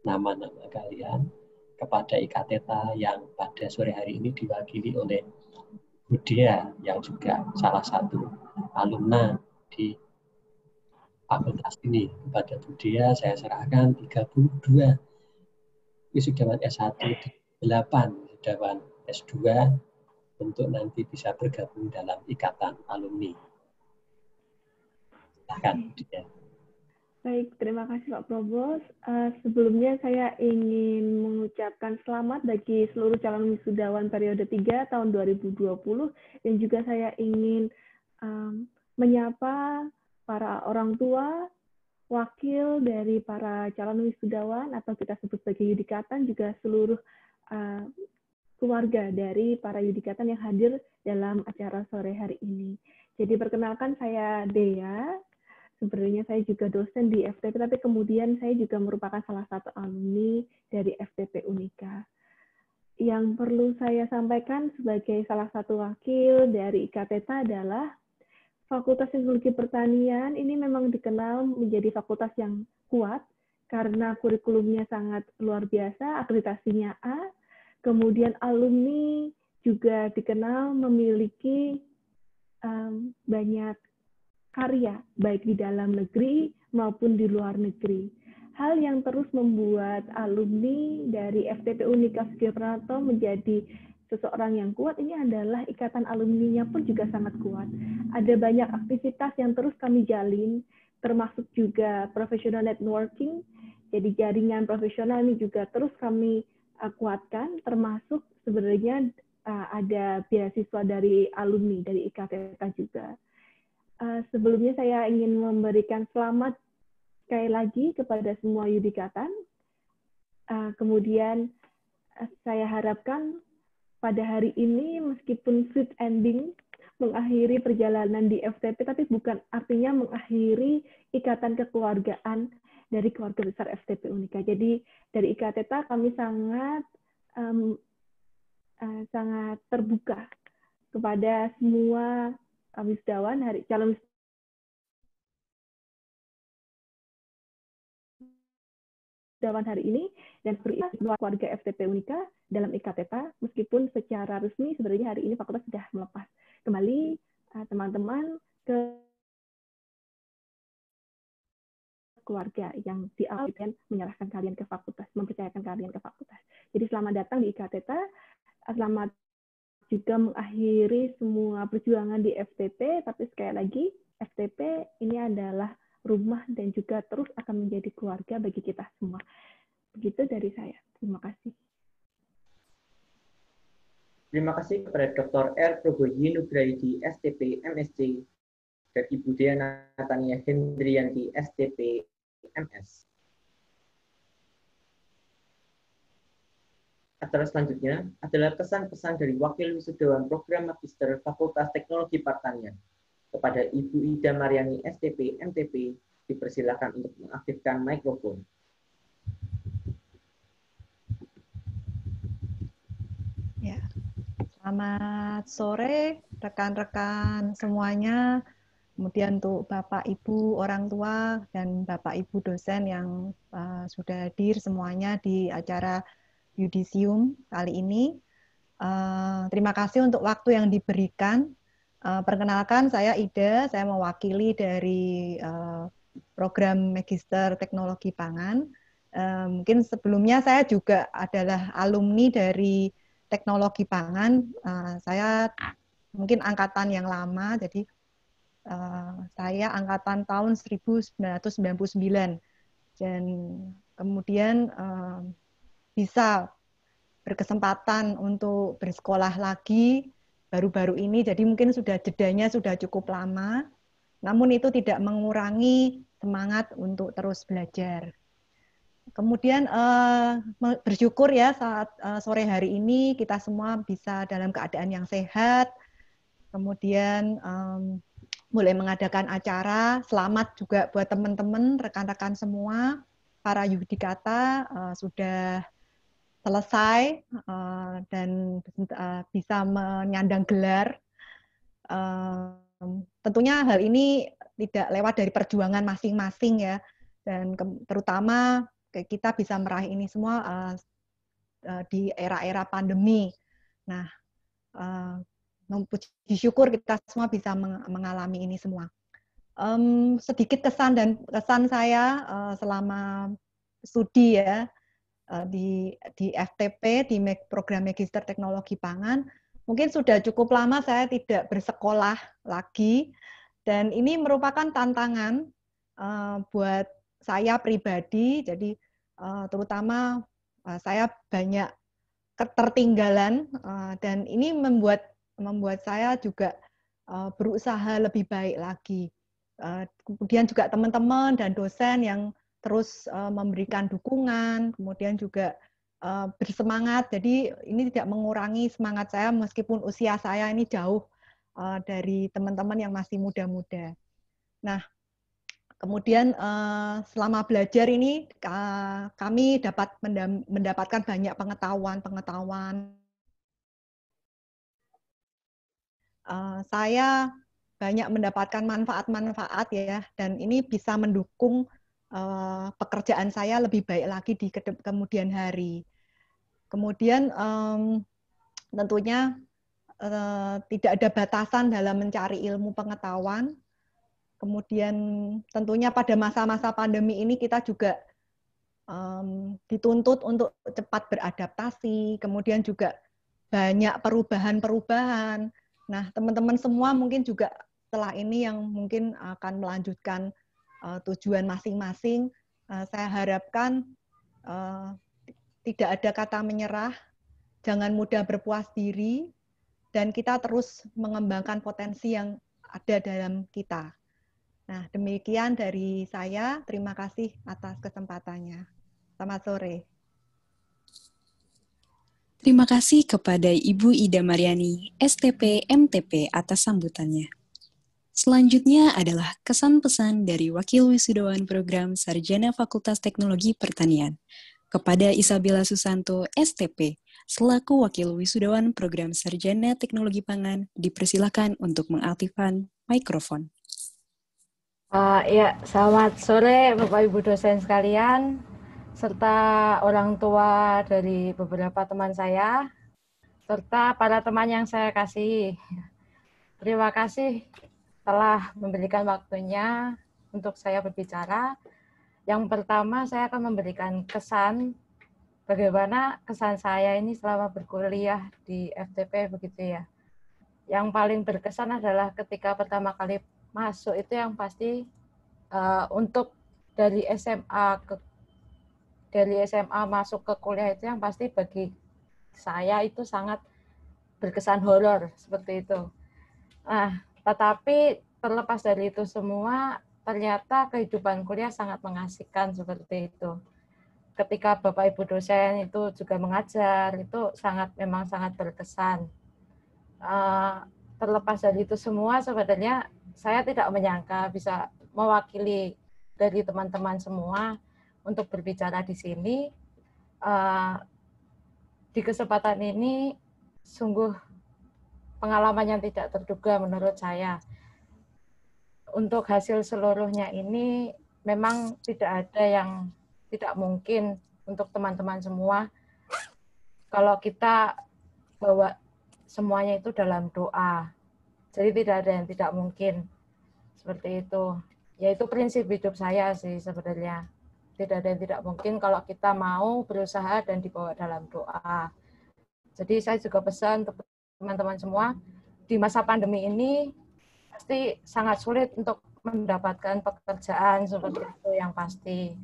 nama-nama kalian, kepada IKTETA yang pada sore hari ini diwakili oleh Budia yang juga salah satu alumna di fakultas ini. Kepada Budia saya serahkan 32 wisudawan S1 8 wisudawan S2 untuk nanti bisa bergabung dalam ikatan alumni. Silahkan, Budia. Baik, terima kasih Pak Probos. Uh, sebelumnya saya ingin mengucapkan selamat bagi seluruh calon wisudawan periode 3 tahun 2020 dan juga saya ingin um, menyapa para orang tua, wakil dari para calon wisudawan atau kita sebut sebagai yudikatan juga seluruh uh, keluarga dari para yudikatan yang hadir dalam acara sore hari ini. Jadi perkenalkan saya Dea, sebenarnya saya juga dosen di FTP, tapi kemudian saya juga merupakan salah satu alumni dari FTP Unika. Yang perlu saya sampaikan sebagai salah satu wakil dari IKTETA adalah Fakultas Teknologi Pertanian ini memang dikenal menjadi fakultas yang kuat karena kurikulumnya sangat luar biasa, akreditasinya A, kemudian alumni juga dikenal memiliki um, banyak karya, baik di dalam negeri maupun di luar negeri. Hal yang terus membuat alumni dari FTP Unika Sugiyopranoto menjadi seseorang yang kuat ini adalah ikatan alumninya pun juga sangat kuat. Ada banyak aktivitas yang terus kami jalin, termasuk juga professional networking. Jadi jaringan profesional ini juga terus kami uh, kuatkan, termasuk sebenarnya uh, ada beasiswa dari alumni dari IKTK juga. Uh, sebelumnya saya ingin memberikan selamat sekali lagi kepada semua yudikatan. Uh, kemudian saya harapkan pada hari ini meskipun sweet ending mengakhiri perjalanan di FTP, tapi bukan artinya mengakhiri ikatan kekeluargaan dari keluarga besar FTP Unika. Jadi dari IKTTA kami sangat um, uh, sangat terbuka kepada semua wisudawan hari calon wisudawan hari ini dan semua keluarga FTP Unika dalam IKTTA meskipun secara resmi sebenarnya hari ini fakultas sudah melepas kembali eh, teman-teman ke keluarga yang di awal menyerahkan kalian ke fakultas, mempercayakan kalian ke fakultas. Jadi selamat datang di IKTTA, selamat juga mengakhiri semua perjuangan di FTP, tapi sekali lagi FTP ini adalah rumah dan juga terus akan menjadi keluarga bagi kita semua. Begitu dari saya. Terima kasih. Terima kasih kepada Dr. R. Proboyi Nugraidi, STP, MSc. dan Ibu Dea Natania Hendrianti STP MS. Acara selanjutnya adalah pesan-pesan dari Wakil Wisudawan Program Magister Fakultas Teknologi Pertanian kepada Ibu Ida Mariani STP MTP dipersilakan untuk mengaktifkan mikrofon. Ya. Selamat sore rekan-rekan semuanya. Kemudian untuk Bapak Ibu orang tua dan Bapak Ibu dosen yang uh, sudah hadir semuanya di acara Yudisium kali ini. Uh, terima kasih untuk waktu yang diberikan. Uh, perkenalkan, saya Ida, saya mewakili dari uh, program Magister Teknologi Pangan. Uh, mungkin sebelumnya saya juga adalah alumni dari Teknologi Pangan. Uh, saya mungkin angkatan yang lama, jadi uh, saya angkatan tahun 1999. Dan kemudian uh, bisa berkesempatan untuk bersekolah lagi baru-baru ini, jadi mungkin sudah jedanya sudah cukup lama, namun itu tidak mengurangi semangat untuk terus belajar. Kemudian uh, bersyukur ya saat uh, sore hari ini kita semua bisa dalam keadaan yang sehat, kemudian um, mulai mengadakan acara. Selamat juga buat teman-teman, rekan-rekan semua, para yudikata uh, sudah selesai uh, dan uh, bisa menyandang gelar. Uh, tentunya hal ini tidak lewat dari perjuangan masing-masing ya, dan terutama kita bisa meraih ini semua uh, uh, di era-era pandemi. Nah, uh, syukur kita semua bisa mengalami ini semua. Um, sedikit kesan dan kesan saya uh, selama studi ya di di FTP di program Magister Teknologi Pangan. Mungkin sudah cukup lama saya tidak bersekolah lagi. Dan ini merupakan tantangan uh, buat saya pribadi. Jadi uh, terutama saya banyak ketertinggalan dan ini membuat membuat saya juga berusaha lebih baik lagi. Kemudian juga teman-teman dan dosen yang terus uh, memberikan dukungan, kemudian juga uh, bersemangat. Jadi ini tidak mengurangi semangat saya meskipun usia saya ini jauh uh, dari teman-teman yang masih muda-muda. Nah, kemudian uh, selama belajar ini uh, kami dapat mendapatkan banyak pengetahuan-pengetahuan. Uh, saya banyak mendapatkan manfaat-manfaat ya, dan ini bisa mendukung uh, pekerjaan saya lebih baik lagi di kemudian hari. Kemudian um, tentunya uh, tidak ada batasan dalam mencari ilmu pengetahuan. Kemudian tentunya pada masa-masa pandemi ini kita juga um, dituntut untuk cepat beradaptasi. Kemudian juga banyak perubahan-perubahan. Nah, teman-teman semua mungkin juga setelah ini yang mungkin akan melanjutkan uh, tujuan masing-masing. Uh, saya harapkan uh, tidak ada kata menyerah, jangan mudah berpuas diri, dan kita terus mengembangkan potensi yang ada dalam kita. Nah, demikian dari saya. Terima kasih atas kesempatannya. Selamat sore. Terima kasih kepada Ibu Ida Mariani, STP MTP atas sambutannya. Selanjutnya adalah kesan pesan dari Wakil Wisudawan Program Sarjana Fakultas Teknologi Pertanian kepada Isabella Susanto, STP, selaku Wakil Wisudawan Program Sarjana Teknologi Pangan, dipersilakan untuk mengaktifkan mikrofon. Uh, ya, selamat sore Bapak Ibu dosen sekalian, serta orang tua dari beberapa teman saya, serta para teman yang saya kasih. Terima kasih telah memberikan waktunya untuk saya berbicara. Yang pertama, saya akan memberikan kesan bagaimana kesan saya ini selama berkuliah di FTP begitu ya. Yang paling berkesan adalah ketika pertama kali masuk itu yang pasti uh, untuk dari SMA ke dari SMA masuk ke kuliah itu yang pasti bagi saya itu sangat berkesan horor seperti itu. Nah, tetapi terlepas dari itu semua, ternyata kehidupan kuliah sangat mengasihkan seperti itu. Ketika Bapak Ibu dosen itu juga mengajar, itu sangat memang sangat berkesan. Uh, terlepas dari itu semua, sebenarnya saya tidak menyangka bisa mewakili dari teman-teman semua untuk berbicara di sini. Uh, di kesempatan ini sungguh pengalaman yang tidak terduga menurut saya untuk hasil seluruhnya ini memang tidak ada yang tidak mungkin untuk teman-teman semua kalau kita bawa semuanya itu dalam doa. Jadi tidak ada yang tidak mungkin. Seperti itu. Yaitu prinsip hidup saya sih sebenarnya. Tidak ada yang tidak mungkin kalau kita mau berusaha dan dibawa dalam doa. Jadi saya juga pesan teman-teman semua, di masa pandemi ini pasti sangat sulit untuk mendapatkan pekerjaan seperti itu yang pasti.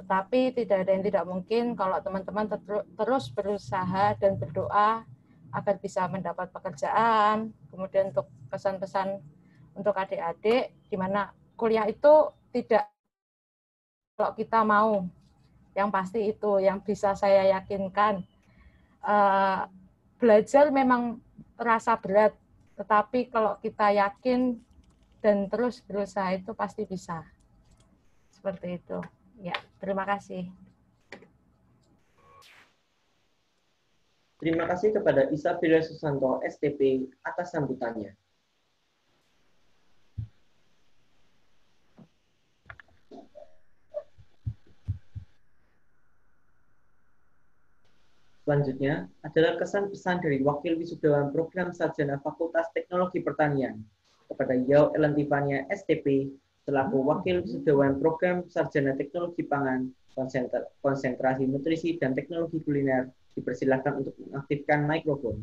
Tetapi tidak ada yang tidak mungkin kalau teman-teman terus berusaha dan berdoa agar bisa mendapat pekerjaan. Kemudian untuk pesan-pesan untuk adik-adik, di mana kuliah itu tidak kalau kita mau, yang pasti itu yang bisa saya yakinkan. Uh, belajar memang terasa berat, tetapi kalau kita yakin dan terus berusaha itu pasti bisa. Seperti itu. Ya, terima kasih. Terima kasih kepada Isabella Susanto, STP, atas sambutannya. Selanjutnya adalah kesan pesan dari Wakil Wisudawan Program Sarjana Fakultas Teknologi Pertanian kepada Yao Elantivania STP selaku Wakil Wisudawan Program Sarjana Teknologi Pangan Konsentrasi Nutrisi dan Teknologi Kuliner dipersilakan untuk mengaktifkan mikrofon.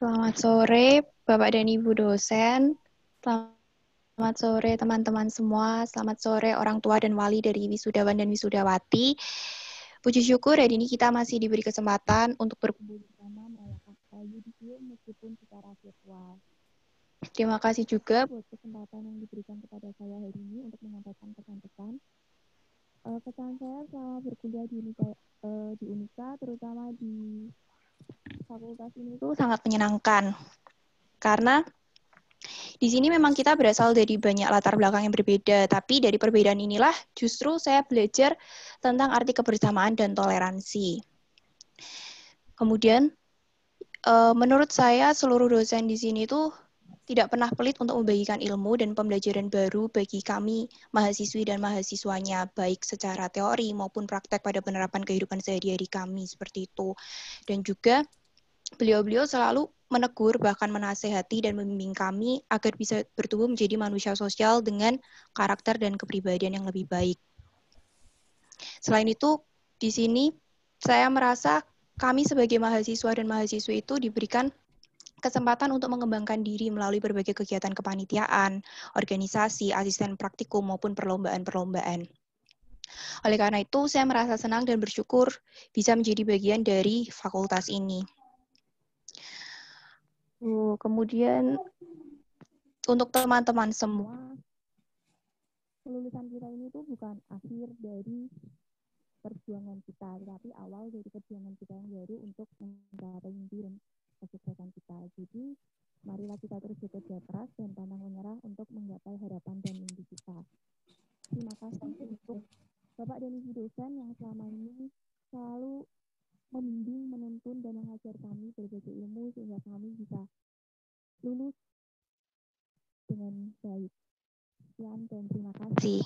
Selamat sore Bapak dan Ibu dosen. Selamat Selamat sore teman-teman semua. Selamat sore orang tua dan wali dari wisudawan dan wisudawati. Puji syukur hari ini kita masih diberi kesempatan untuk berkumpul bersama merayakan Yudhiyum meskipun secara virtual. Terima kasih juga buat kesempatan yang diberikan kepada saya hari ini untuk menyampaikan pesan-pesan. Uh, pesan saya selama berkuliah di Unika, uh, di Unika, terutama di fakultas ini itu sangat menyenangkan. Karena di sini memang kita berasal dari banyak latar belakang yang berbeda, tapi dari perbedaan inilah justru saya belajar tentang arti kebersamaan dan toleransi. Kemudian, eh, menurut saya seluruh dosen di sini itu tidak pernah pelit untuk membagikan ilmu dan pembelajaran baru bagi kami, mahasiswi dan mahasiswanya, baik secara teori maupun praktek pada penerapan kehidupan sehari-hari kami, seperti itu. Dan juga beliau-beliau selalu menegur, bahkan menasehati dan membimbing kami agar bisa bertumbuh menjadi manusia sosial dengan karakter dan kepribadian yang lebih baik. Selain itu, di sini saya merasa kami sebagai mahasiswa dan mahasiswi itu diberikan kesempatan untuk mengembangkan diri melalui berbagai kegiatan kepanitiaan, organisasi, asisten praktikum, maupun perlombaan-perlombaan. Oleh karena itu, saya merasa senang dan bersyukur bisa menjadi bagian dari fakultas ini. Uh, kemudian untuk teman-teman semua, kelulusan kita ini tuh bukan akhir dari perjuangan kita, tapi awal dari perjuangan kita yang baru untuk mencapai mimpi dan kesuksesan kita. Jadi, marilah kita terus bekerja keras dan pantang menyerah untuk menggapai harapan dan mimpi kita. Terima kasih untuk Bapak dan Ibu dosen yang selama ini selalu membimbing, menuntun, dan mengajar kami berbagai ilmu sehingga kami bisa lulus dengan baik. Sekian dan terima kasih.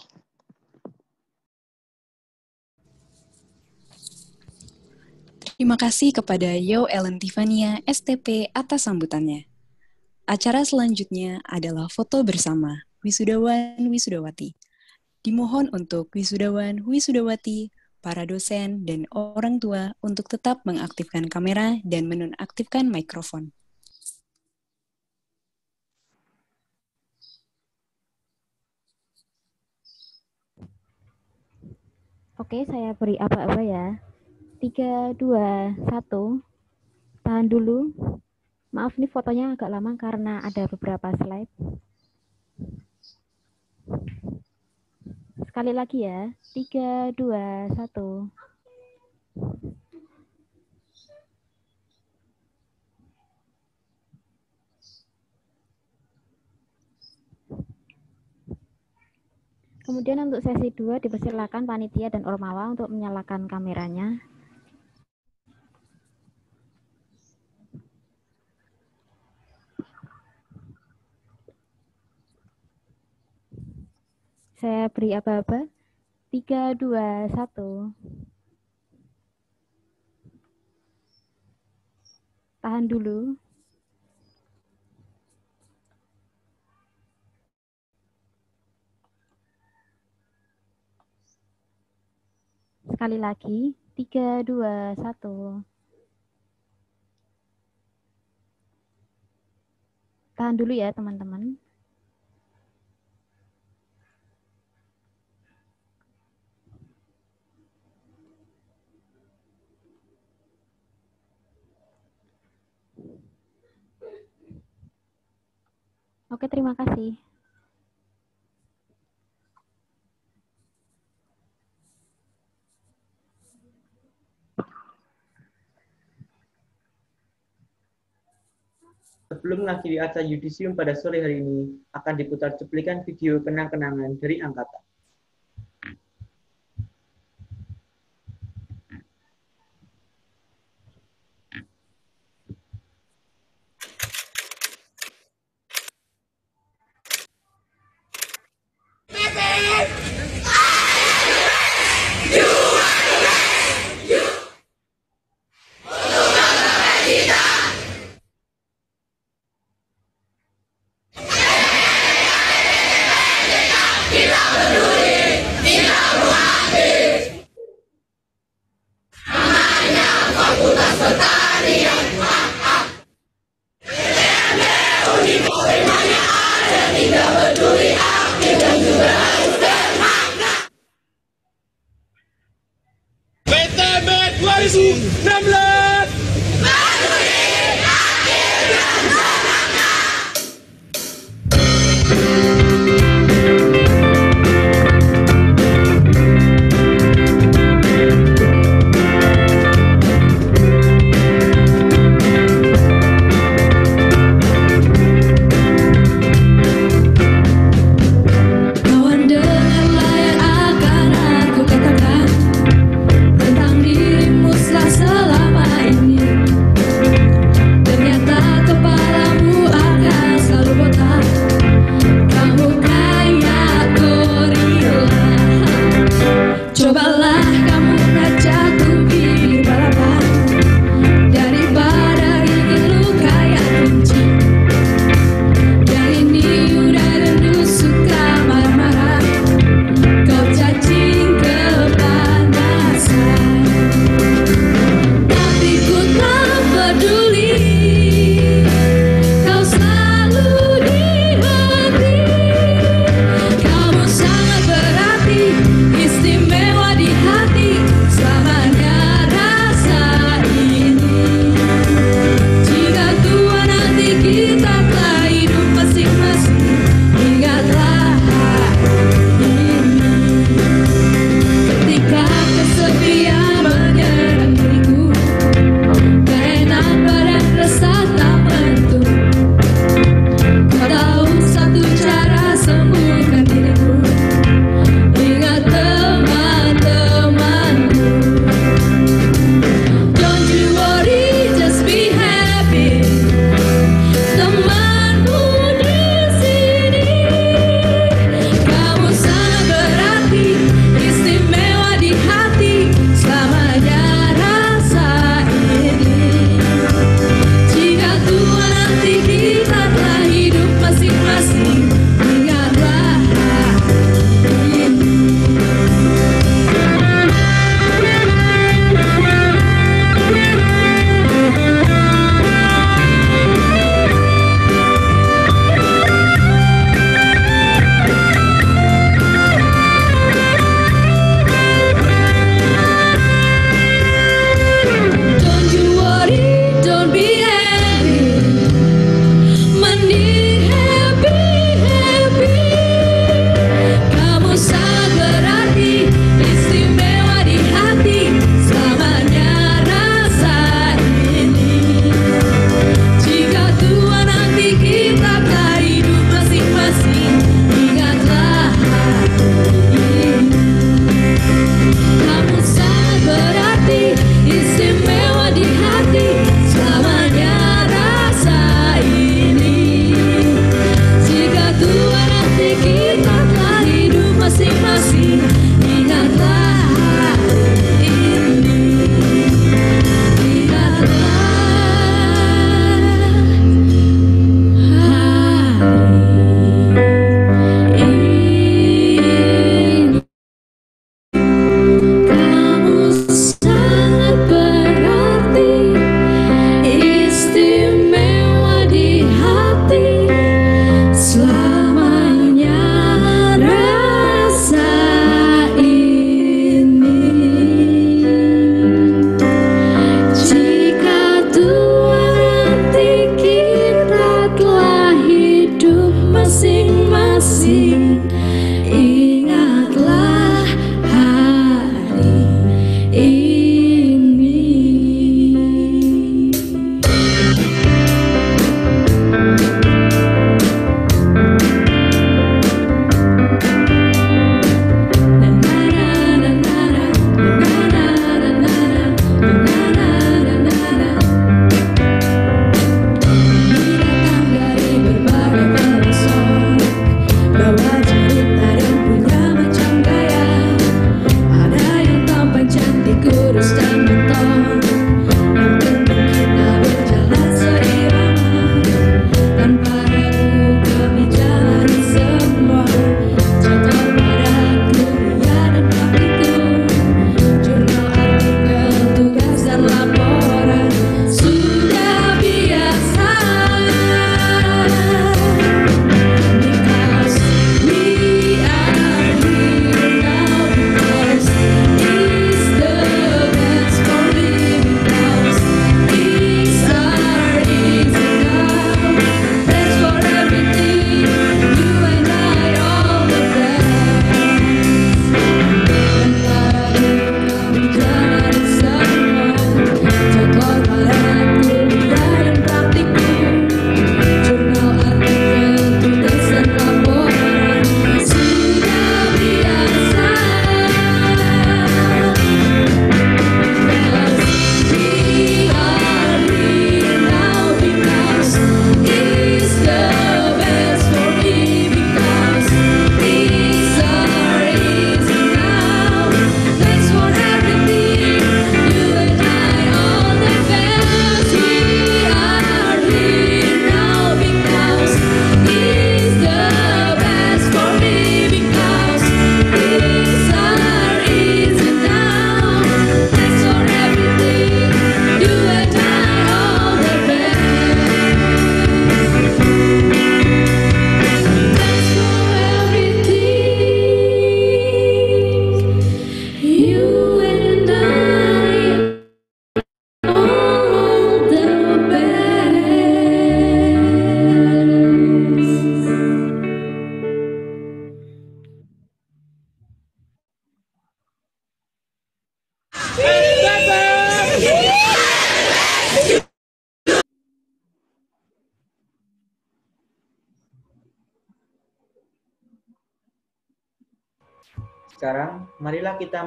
Terima kasih kepada Yo Ellen Tivania, STP, atas sambutannya. Acara selanjutnya adalah foto bersama Wisudawan Wisudawati. Dimohon untuk Wisudawan Wisudawati para dosen, dan orang tua untuk tetap mengaktifkan kamera dan menonaktifkan mikrofon. Oke, saya beri apa-apa ya. Tiga, dua, satu. Tahan dulu. Maaf. maaf nih fotonya agak lama karena ada beberapa slide. Sekali lagi ya, tiga, dua, satu. Kemudian untuk sesi dua dipersilakan panitia dan ormawa untuk menyalakan kameranya. Saya beri aba-aba. Tiga, dua, satu. Tahan dulu. Sekali lagi. Tiga, dua, satu. Tahan dulu ya teman-teman. Oke, terima kasih. Sebelum mengakhiri acara yudisium pada sore hari ini, akan diputar cuplikan video kenang-kenangan dari angkatan.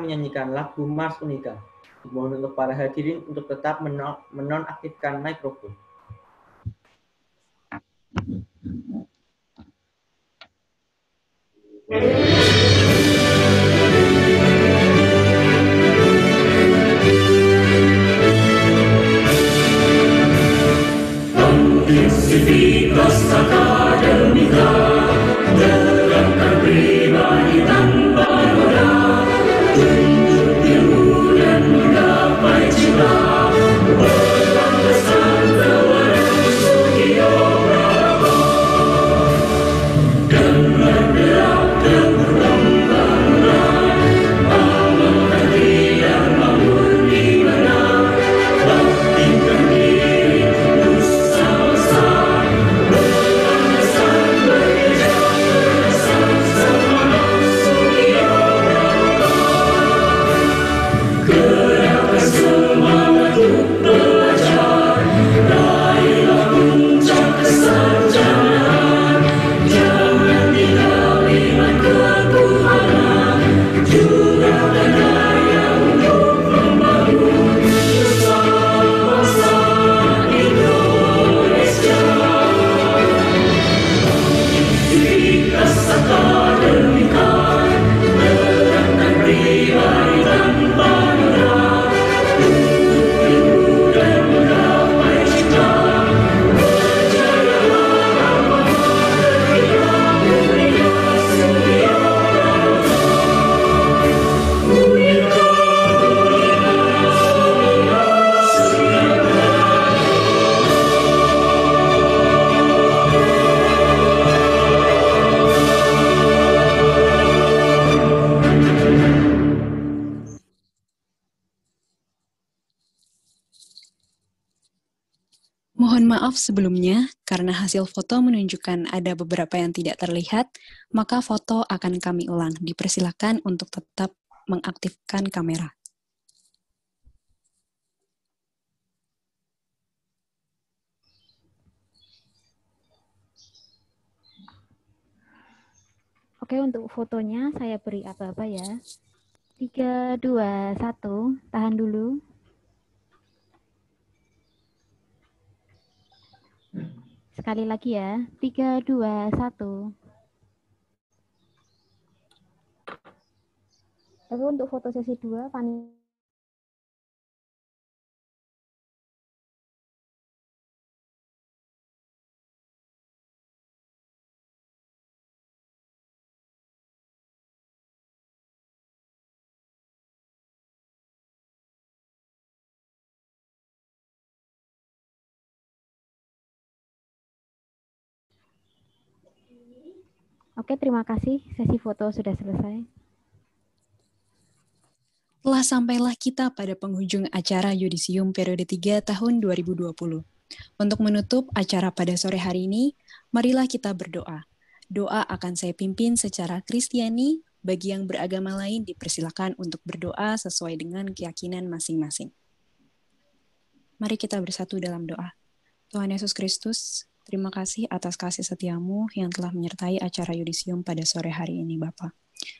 Menyanyikan lagu Mars Unika. Mohon untuk para hadirin untuk tetap menon- menonaktifkan mikrofon. Civitas maaf sebelumnya, karena hasil foto menunjukkan ada beberapa yang tidak terlihat, maka foto akan kami ulang. Dipersilakan untuk tetap mengaktifkan kamera. Oke, untuk fotonya saya beri apa-apa ya. 3, 2, 1, tahan dulu. Sekali lagi ya. 3, 2, 1. Tapi untuk foto sesi 2, Pani Oke, terima kasih. Sesi foto sudah selesai. Telah sampailah kita pada penghujung acara Yudisium periode 3 tahun 2020. Untuk menutup acara pada sore hari ini, marilah kita berdoa. Doa akan saya pimpin secara Kristiani, bagi yang beragama lain dipersilakan untuk berdoa sesuai dengan keyakinan masing-masing. Mari kita bersatu dalam doa. Tuhan Yesus Kristus, terima kasih atas kasih setiamu yang telah menyertai acara Yudisium pada sore hari ini, Bapak.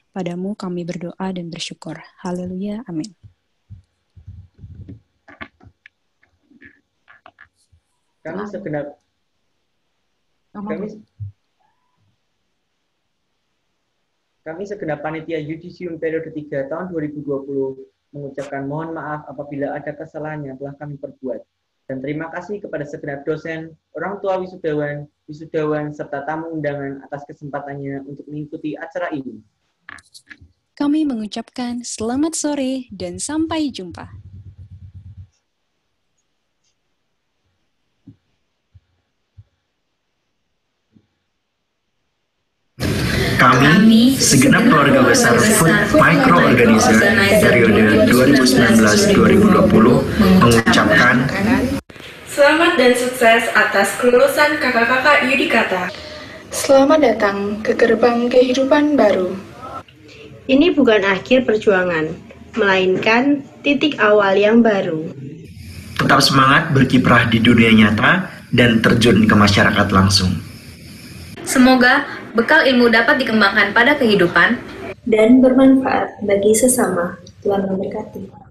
Padamu kami berdoa dan bersyukur. Haleluya. Amin. Kami segenap kami kami segenap panitia Yudisium periode 3 tahun 2020 mengucapkan mohon maaf apabila ada kesalahan yang telah kami perbuat. Dan terima kasih kepada segenap dosen, orang tua wisudawan, wisudawan, serta tamu undangan atas kesempatannya untuk mengikuti acara ini. Kami mengucapkan selamat sore dan sampai jumpa. Kami, segenap keluarga besar Food Micro Organizer periode 2019-2020 mengucapkan Selamat dan sukses atas kelulusan kakak-kakak Yudikata. Selamat datang ke gerbang kehidupan baru. Ini bukan akhir perjuangan, melainkan titik awal yang baru. tetap semangat berkiprah di dunia nyata dan terjun ke masyarakat langsung. Semoga bekal ilmu dapat dikembangkan pada kehidupan dan bermanfaat bagi sesama. Tuhan memberkati.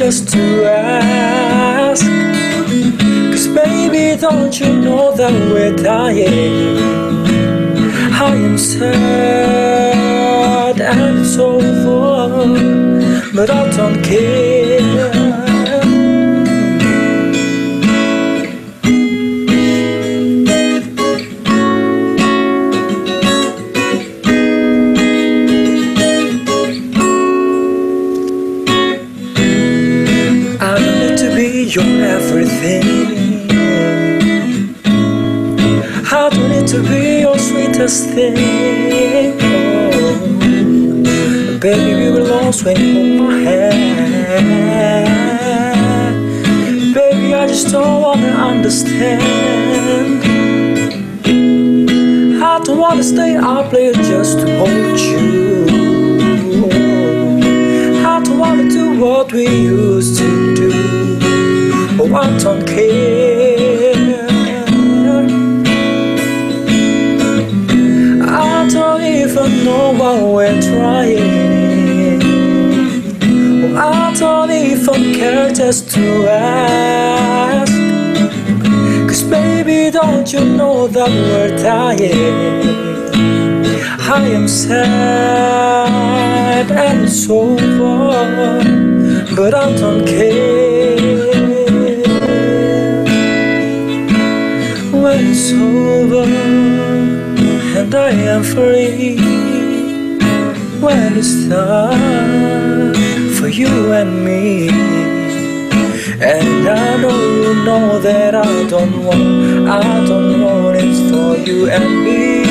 just to ask. Cause baby don't you know that we're dying? I am sad and so full. But I don't care. We're dying? I am sad and it's over, but I don't care. When it's over and I am free, when it's time for you and me. And I know you know that I don't want, I don't want you and me.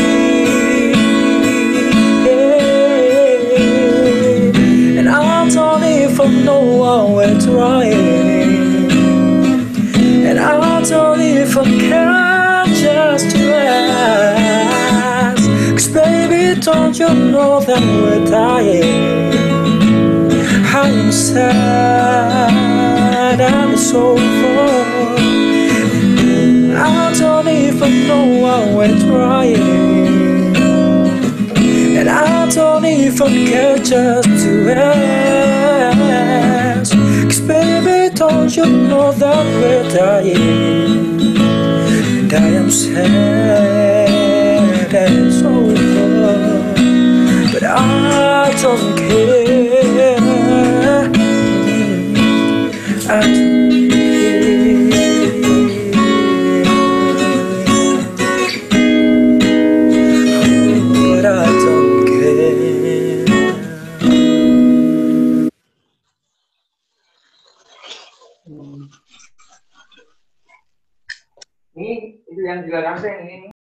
And I don't even know what we're trying. And I don't even care just to ask. Cause baby, don't you know that we're dying? I'm sad and it's over. Even know what we're trying. And I don't even care just to ask. Cause baby, don't you know that we're dying? And I am sad and it's over. But I don't care.